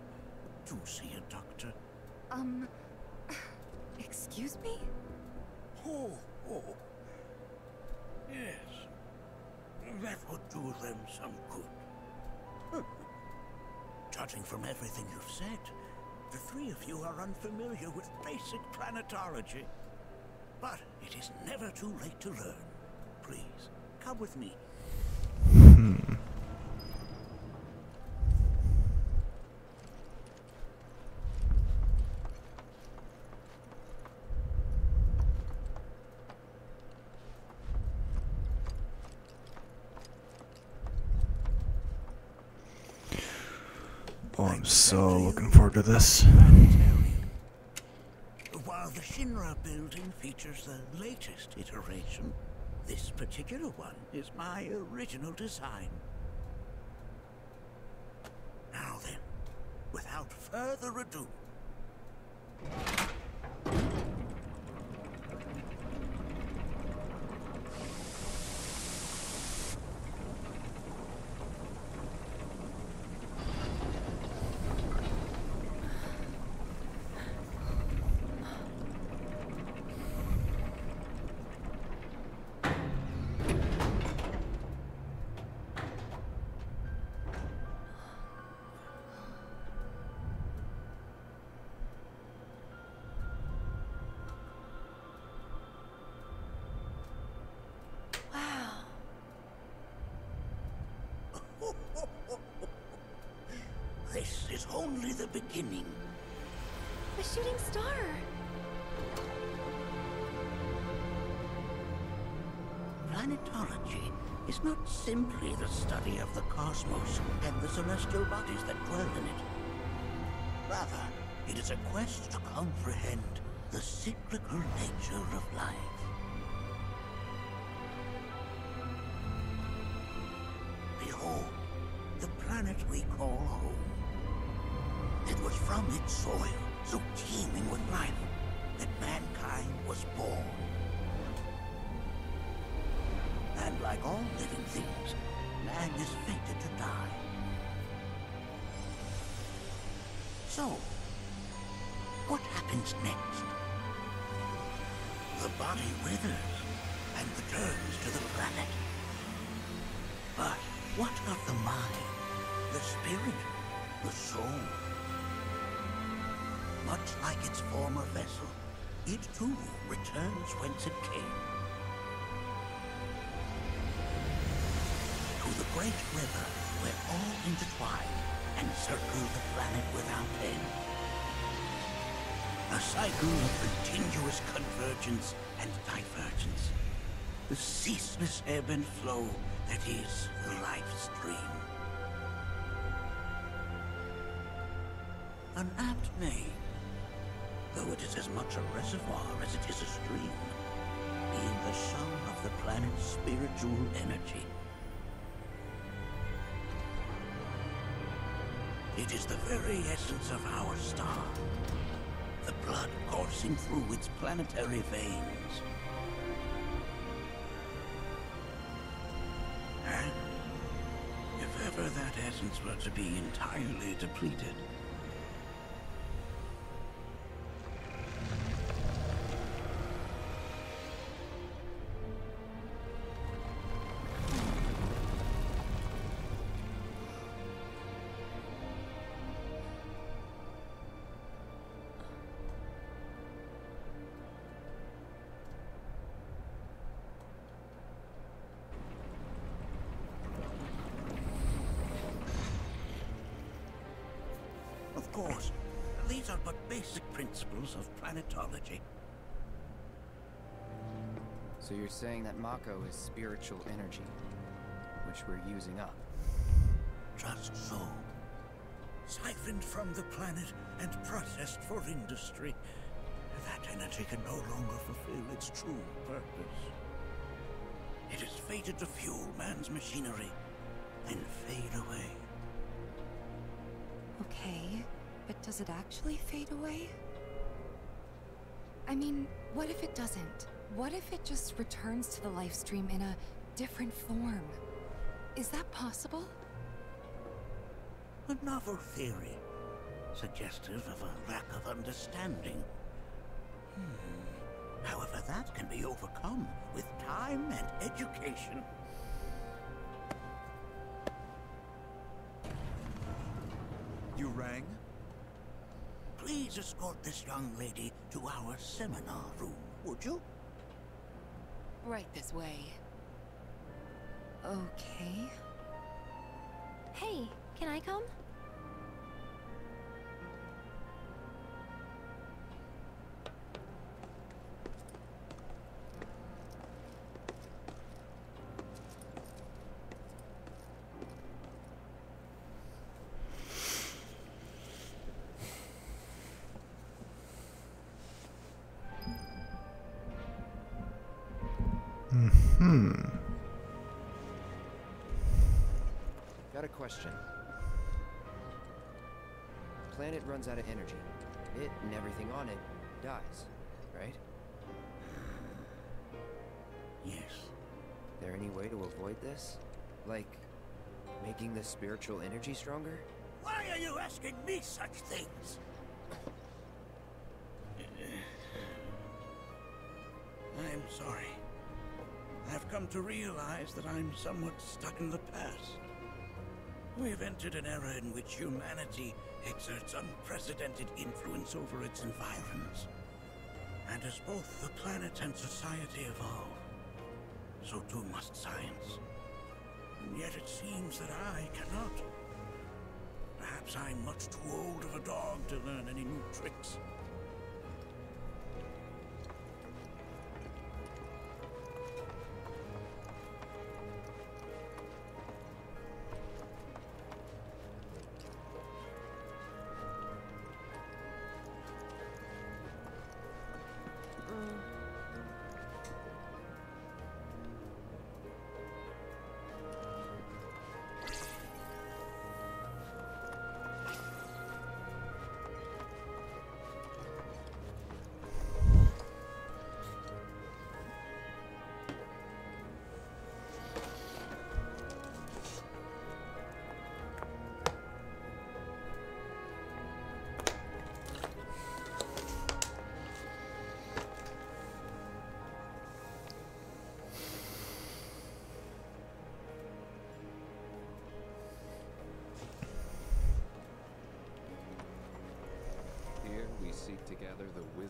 Do see a doctor.
Um, excuse me?
Oh, oh. Yes. That would do them some good. Judging from everything you've said, the three of you are unfamiliar with basic planetology. But it is never too late to learn. Please, come with me.
Hmm. Oh, I'm so looking forward to this.
While the Shinra building features the latest iteration, this particular one is my original design. Beginning.
A shooting star.
Planetology is not simply the study of the cosmos and the celestial bodies that dwell in it. Rather, it is a quest to comprehend the cyclical nature of life. Like all living things, man is fated to die. So, what happens next? The body withers and returns to the planet. But what of the mind, the spirit, the soul? Much like its former vessel, it too returns whence it came. Great river where all intertwine and circle the planet without end. A cycle of continuous convergence and divergence. The ceaseless ebb and flow that is the life stream. An apt name, though it is as much a reservoir as it is a stream, being the sum of the planet's spiritual energy. It is the very essence of our star, the blood coursing through its planetary veins. And if ever that essence were to be entirely depleted, basic principles of planetology.
So you're saying that Mako is spiritual energy, which we're using up.
Just so. Siphoned from the planet and processed for industry, that energy can no longer fulfill its true purpose. It is fated to fuel man's machinery and fade away.
Okay, but does it actually fade away? I mean, what if it doesn't? What if it just returns to the life stream in a different form? Is that possible?
A novel theory, suggestive of a lack of understanding. Hmm. However, that can be overcome with time and education.
You rang?
Please escort this young lady to our seminar room, would you?
Right this way. Okay.
Hey, can I come?
Question. Planet runs out of energy. It and everything on it dies, right?
Yes.
There any way to avoid this? Like, making the spiritual energy stronger?
Why are you asking me such things? I'm sorry. I've come to realize that I'm somewhat stuck in the. We've entered an era in which humanity exerts unprecedented influence over its environs. And as both the planet and society evolve, so too must science. And yet it seems that I cannot.
Perhaps I'm much too old of a dog to learn any new tricks.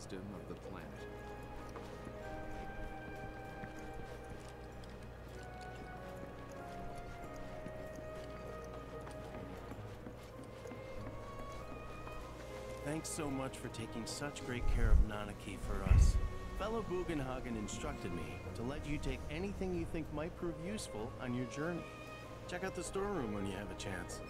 Wisdom of the planet.
Thanks so much for taking such great care of Nanaki for us. Fellow Bugenhagen instructed me to let you take anything you think might prove useful on your journey. Check out the storeroom when you have a chance.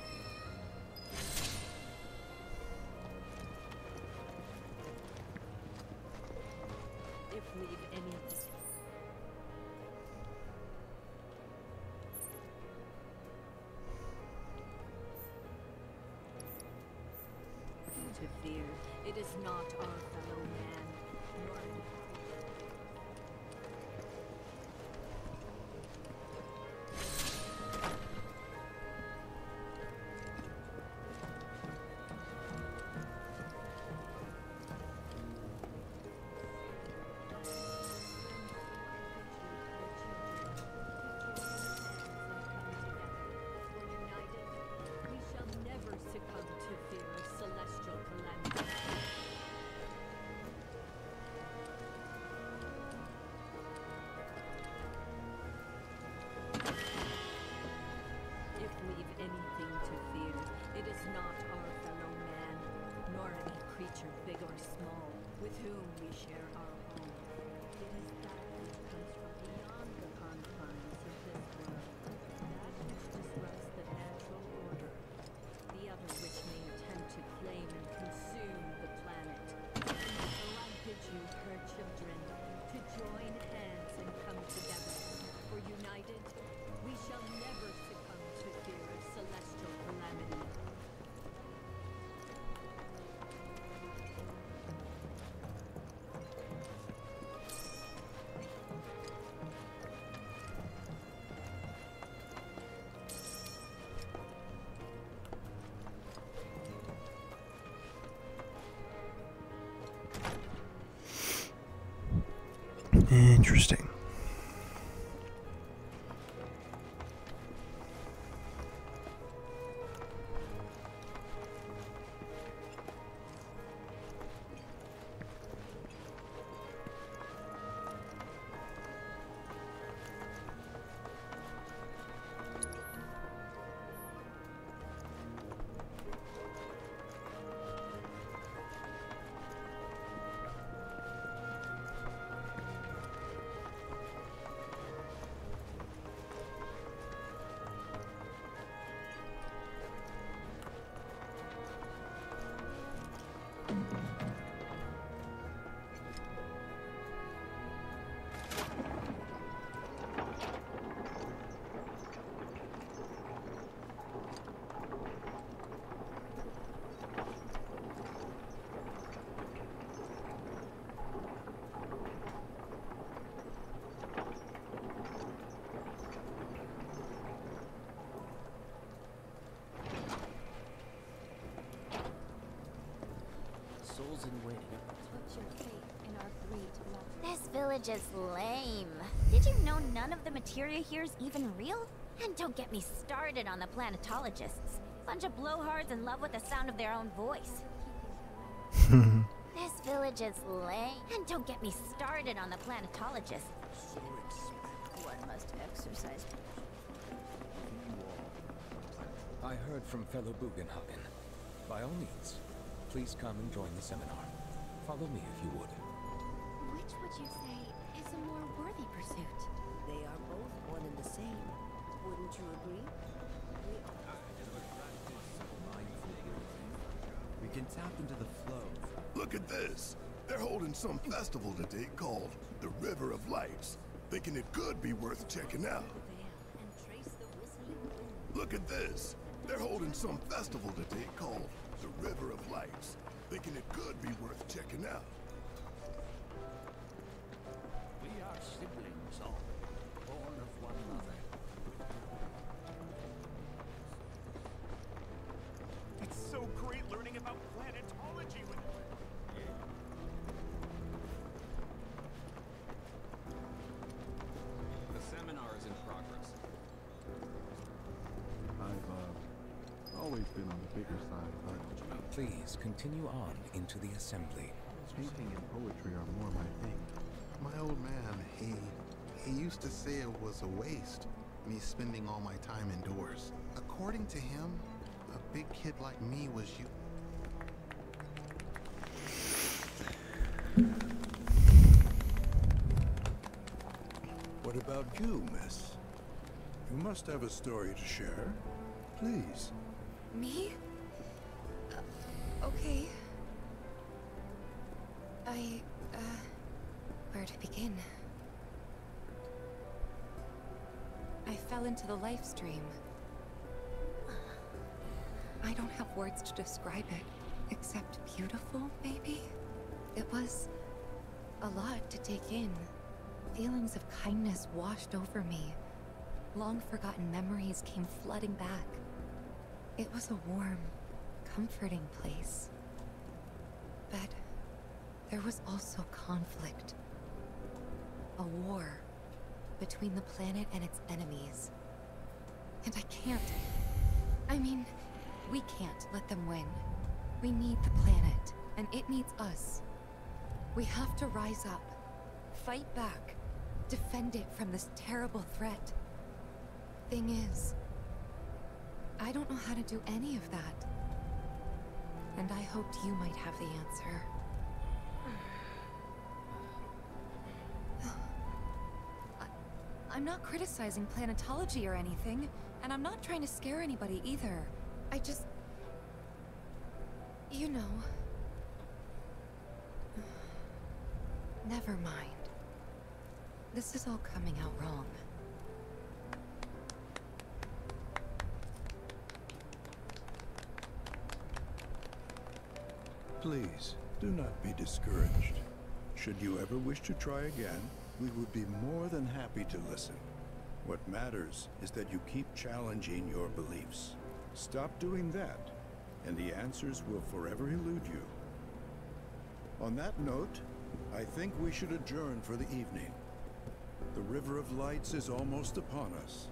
Interesting.
Lame. Did you know none of the materia here is even real? And don't get me started on the planetologists. Bunch of blowhards in love with the sound of their own voice. This village is lame. And don't get me started on the planetologists. One must exercise.
I heard from fellow Bugenhagen. By all means, please come and join the seminar. Follow me if you would.
Wouldn't you agree? We
We can tap into the flow.
Look at this. They're holding some festival today called the River of Lights. Thinking it could be worth checking out. Look at this. They're holding some festival today called the River of Lights. Thinking it could be worth checking out.
Been on the bigger side, but
Please continue on into the assembly.
painting and poetry are more my thing.
My old man, he he used to say it was a waste, me spending all my time indoors. According to him, a big kid like me was you.
What about you, miss? You must have a story to share. Please.
Me? Uh, okay. I, uh, where to begin? I fell into the life stream. I don't have words to describe it, except beautiful, maybe? It was a lot to take in. Feelings of kindness washed over me. Long forgotten memories came flooding back. It was a warm, comforting place. But there was also conflict. A war between the planet and its enemies. And I can't. I mean, we can't let them win. We need the planet, and it needs us. We have to rise up, fight back, defend it from this terrible threat. Thing is, I don't know how to do any of that. And I hoped you might have the answer. I- I'm not criticizing planetology or anything, and I'm not trying to scare anybody either. I just... You know... Never mind. This is all coming out wrong.
Please, do not be discouraged. Should you ever wish to try again, we would be more than happy to listen. What matters is that you keep challenging your beliefs. Stop doing that, and the answers will forever elude you. On that note, I think we should adjourn for the evening. The River of Lights is almost upon us,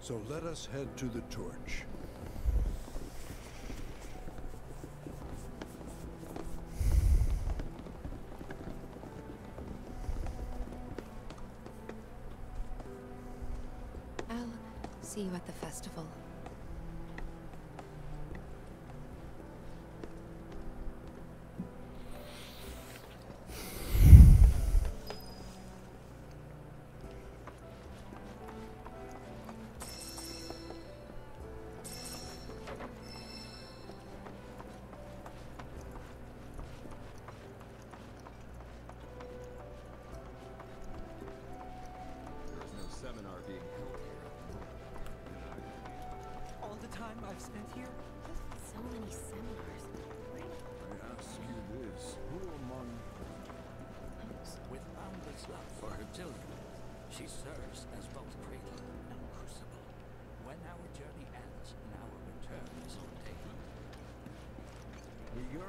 so let us head to the torch.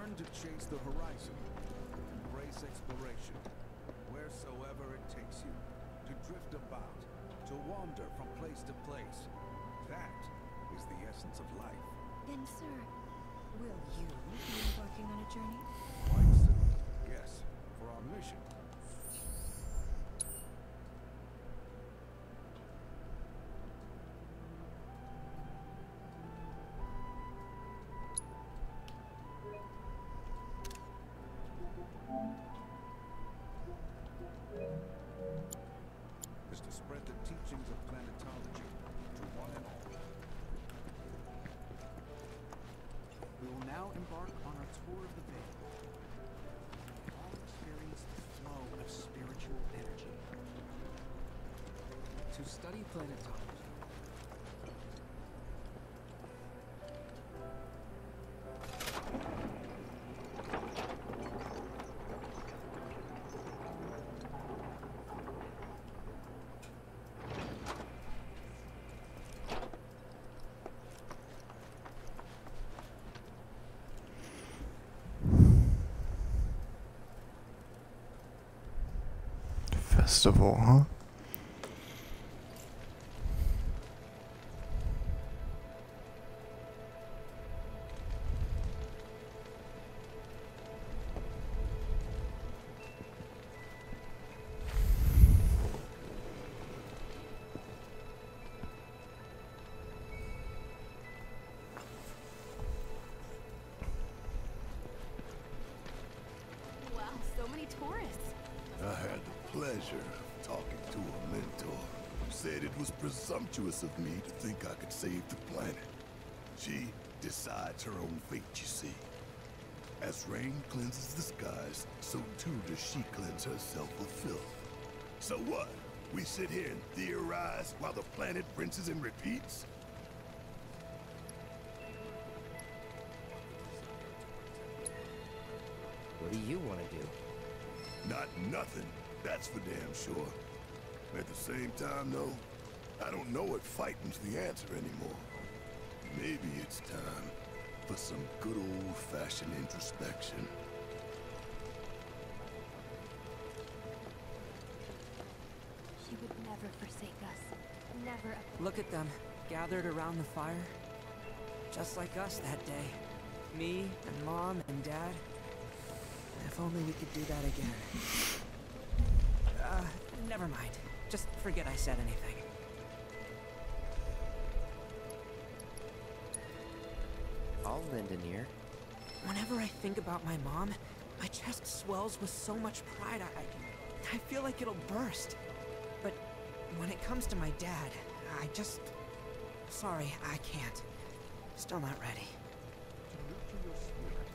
We yearn to chase the horizon, embrace exploration, wheresoever it takes you, to drift about, to wander from place to place. That is the essence of life.
Then, sir, will you be embarking on a journey?
Quite simply, yes, for our mission.
core of the veil.
All experience the flow of spiritual energy. To study planetology, Festival, huh? Of me to think I could save the planet. She decides her own fate, you see. As rain cleanses the skies, so too does she cleanse herself of filth. So what? We sit here and theorize while the planet rinses and repeats?
What do you want to do?
Not nothing, that's for damn sure. At the same time, though, I don't know if fighting's the answer anymore. Maybe it's time for some good old-fashioned introspection.
She would never forsake us. Never.
Look at them, gathered around the fire. Just like us that day. Me and Mom and Dad. If only we could do that again. Uh, never mind. Just forget I said anything.
I'll lend an ear.
Whenever I think about my mom, my chest swells with so much pride, I, I, I feel like it'll burst. But when it comes to my dad, I just... Sorry, I can't. Still not ready.
To nurture your spirit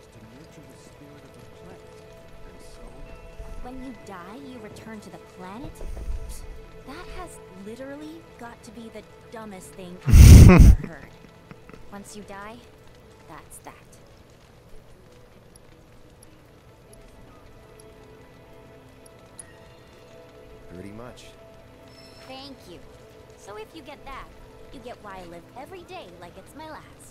is to nurture the spirit of the planet. And so,
When you die, you return to the planet? That has literally got to be the dumbest thing I've ever heard. Once you die, that's that.
Pretty much.
Thank you. So if you get that, you get why I live every day like it's my last.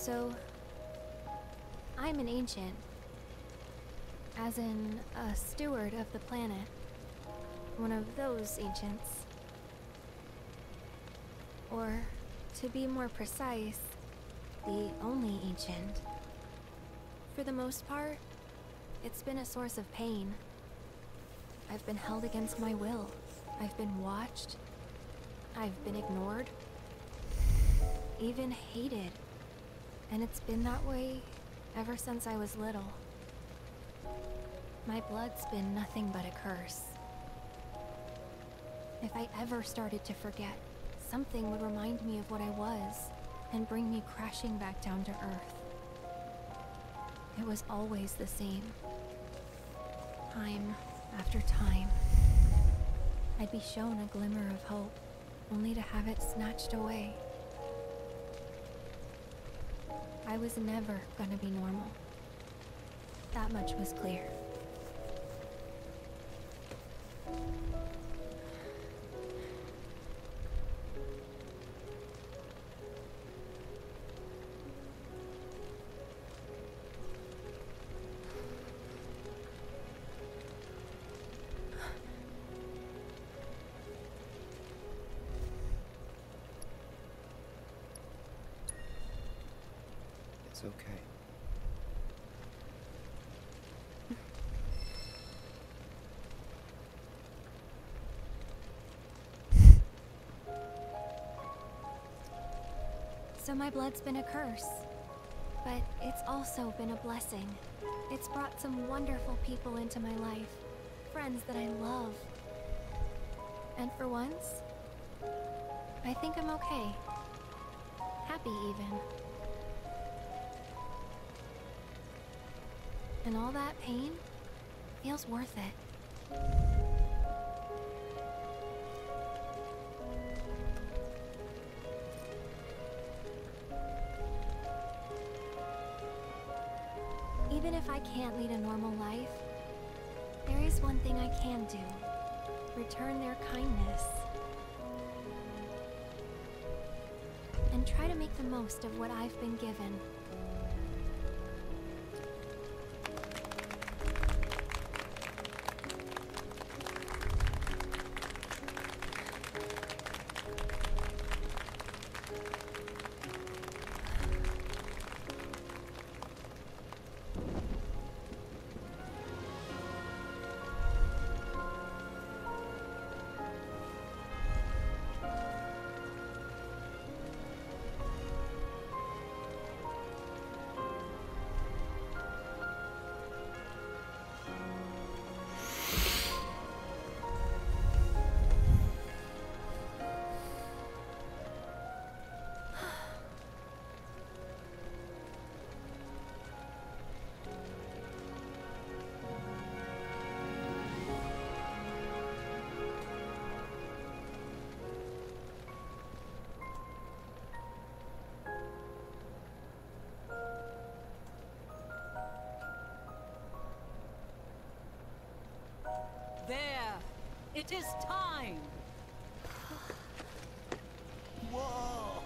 So, I'm an ancient. As in, a steward of the planet. One of those ancients. Or, to be more precise, the only ancient. For the most part, it's been a source of pain. I've been held against my will. I've been watched. I've been ignored. Even hated. And it's been that way ever since I was little. My blood's been nothing but a curse. If I ever started to forget, something would remind me of what I was and bring me crashing back down to earth. It was always the same. Time after time. I'd be shown a glimmer of hope, only to have it snatched away. I was never gonna be normal. That much was clear. So my blood's been a curse. But it's also been a blessing. It's brought some wonderful people into my life. Friends that I love. And for once, I think I'm okay. Happy, even. And all that pain feels worth it. Can do. Return their kindness. And try to make the most of what I've been given.
It is time!
Whoa!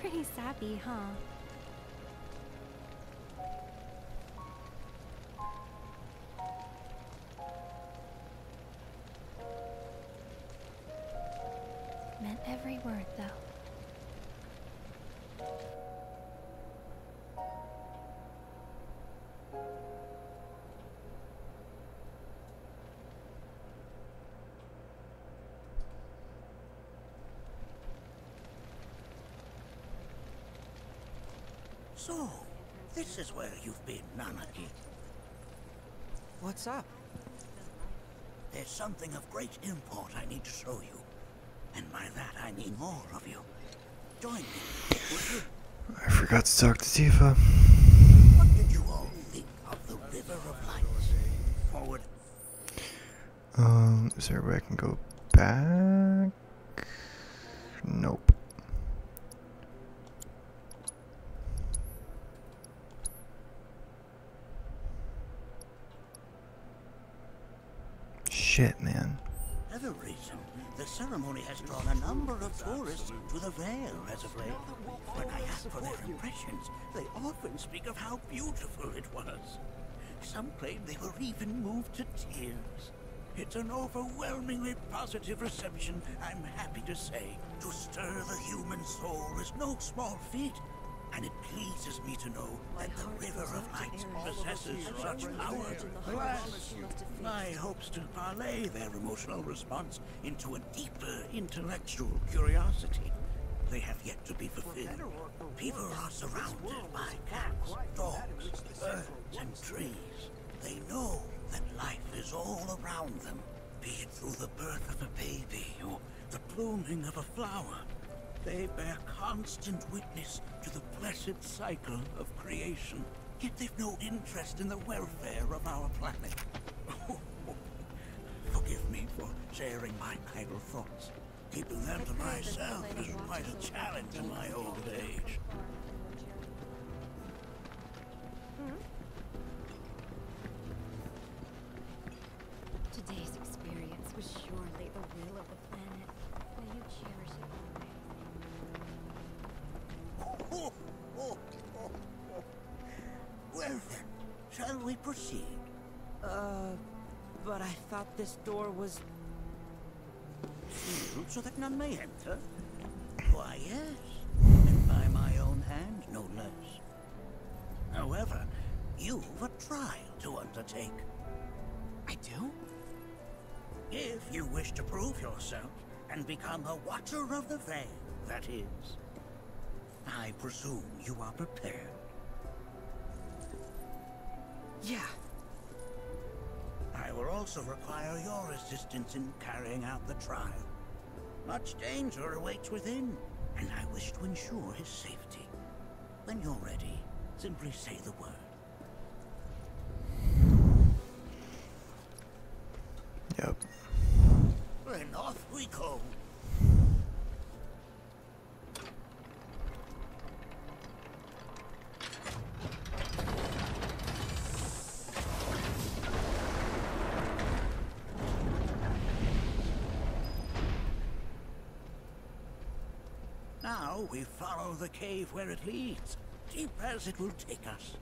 Pretty sappy, huh?
So, this is where you've been, Nanaki.
What's up?
There's something of great import I need to show you. And by that I mean all of you. Join me, would you?
I forgot to talk to Tifa.
What did you all think of the River of Lights? Forward.
Um, is there a way I can go back? Nope. Shit, man.
Ever recent, the ceremony has drawn a tourists to the Vale late. When I ask for their impressions, they often speak of how beautiful it was. Some claim they were even moved to tears. It's an overwhelmingly positive reception, I'm happy to say. To stir the human soul is no small feat, and it pleases me to know that the River of Light possesses such power. Alas, my hopes to parlay their emotional response into a deeper intellectual curiosity. They have yet to be fulfilled. People are surrounded by cats, dogs, birds, and trees. They know that life is all around them, be it through the birth of a baby or the blooming of a flower. They bear constant witness to the blessed cycle of creation. Yet they've no interest in the welfare of our planet. Forgive me for sharing my idle thoughts. Keeping them to myself is quite a challenge in my old age. Hmm?
Today's experience was surely the will of the planet. Will you cherish it always?
Proceed?
Uh, but I thought this door was...
Sealed so that none may enter? Why, yes. And by my own hand, no less. However, you've a trial to undertake.
I do?
If you wish to prove yourself and become a Watcher of the Vale, that is. I presume you are prepared.
Yeah.
I will also require your assistance in carrying out the trial. Much danger awaits within, and I wish to ensure his safety. When you're ready, simply say the word.
Yep.
Then off we go. We follow the cave where it leads, deep as it will take us.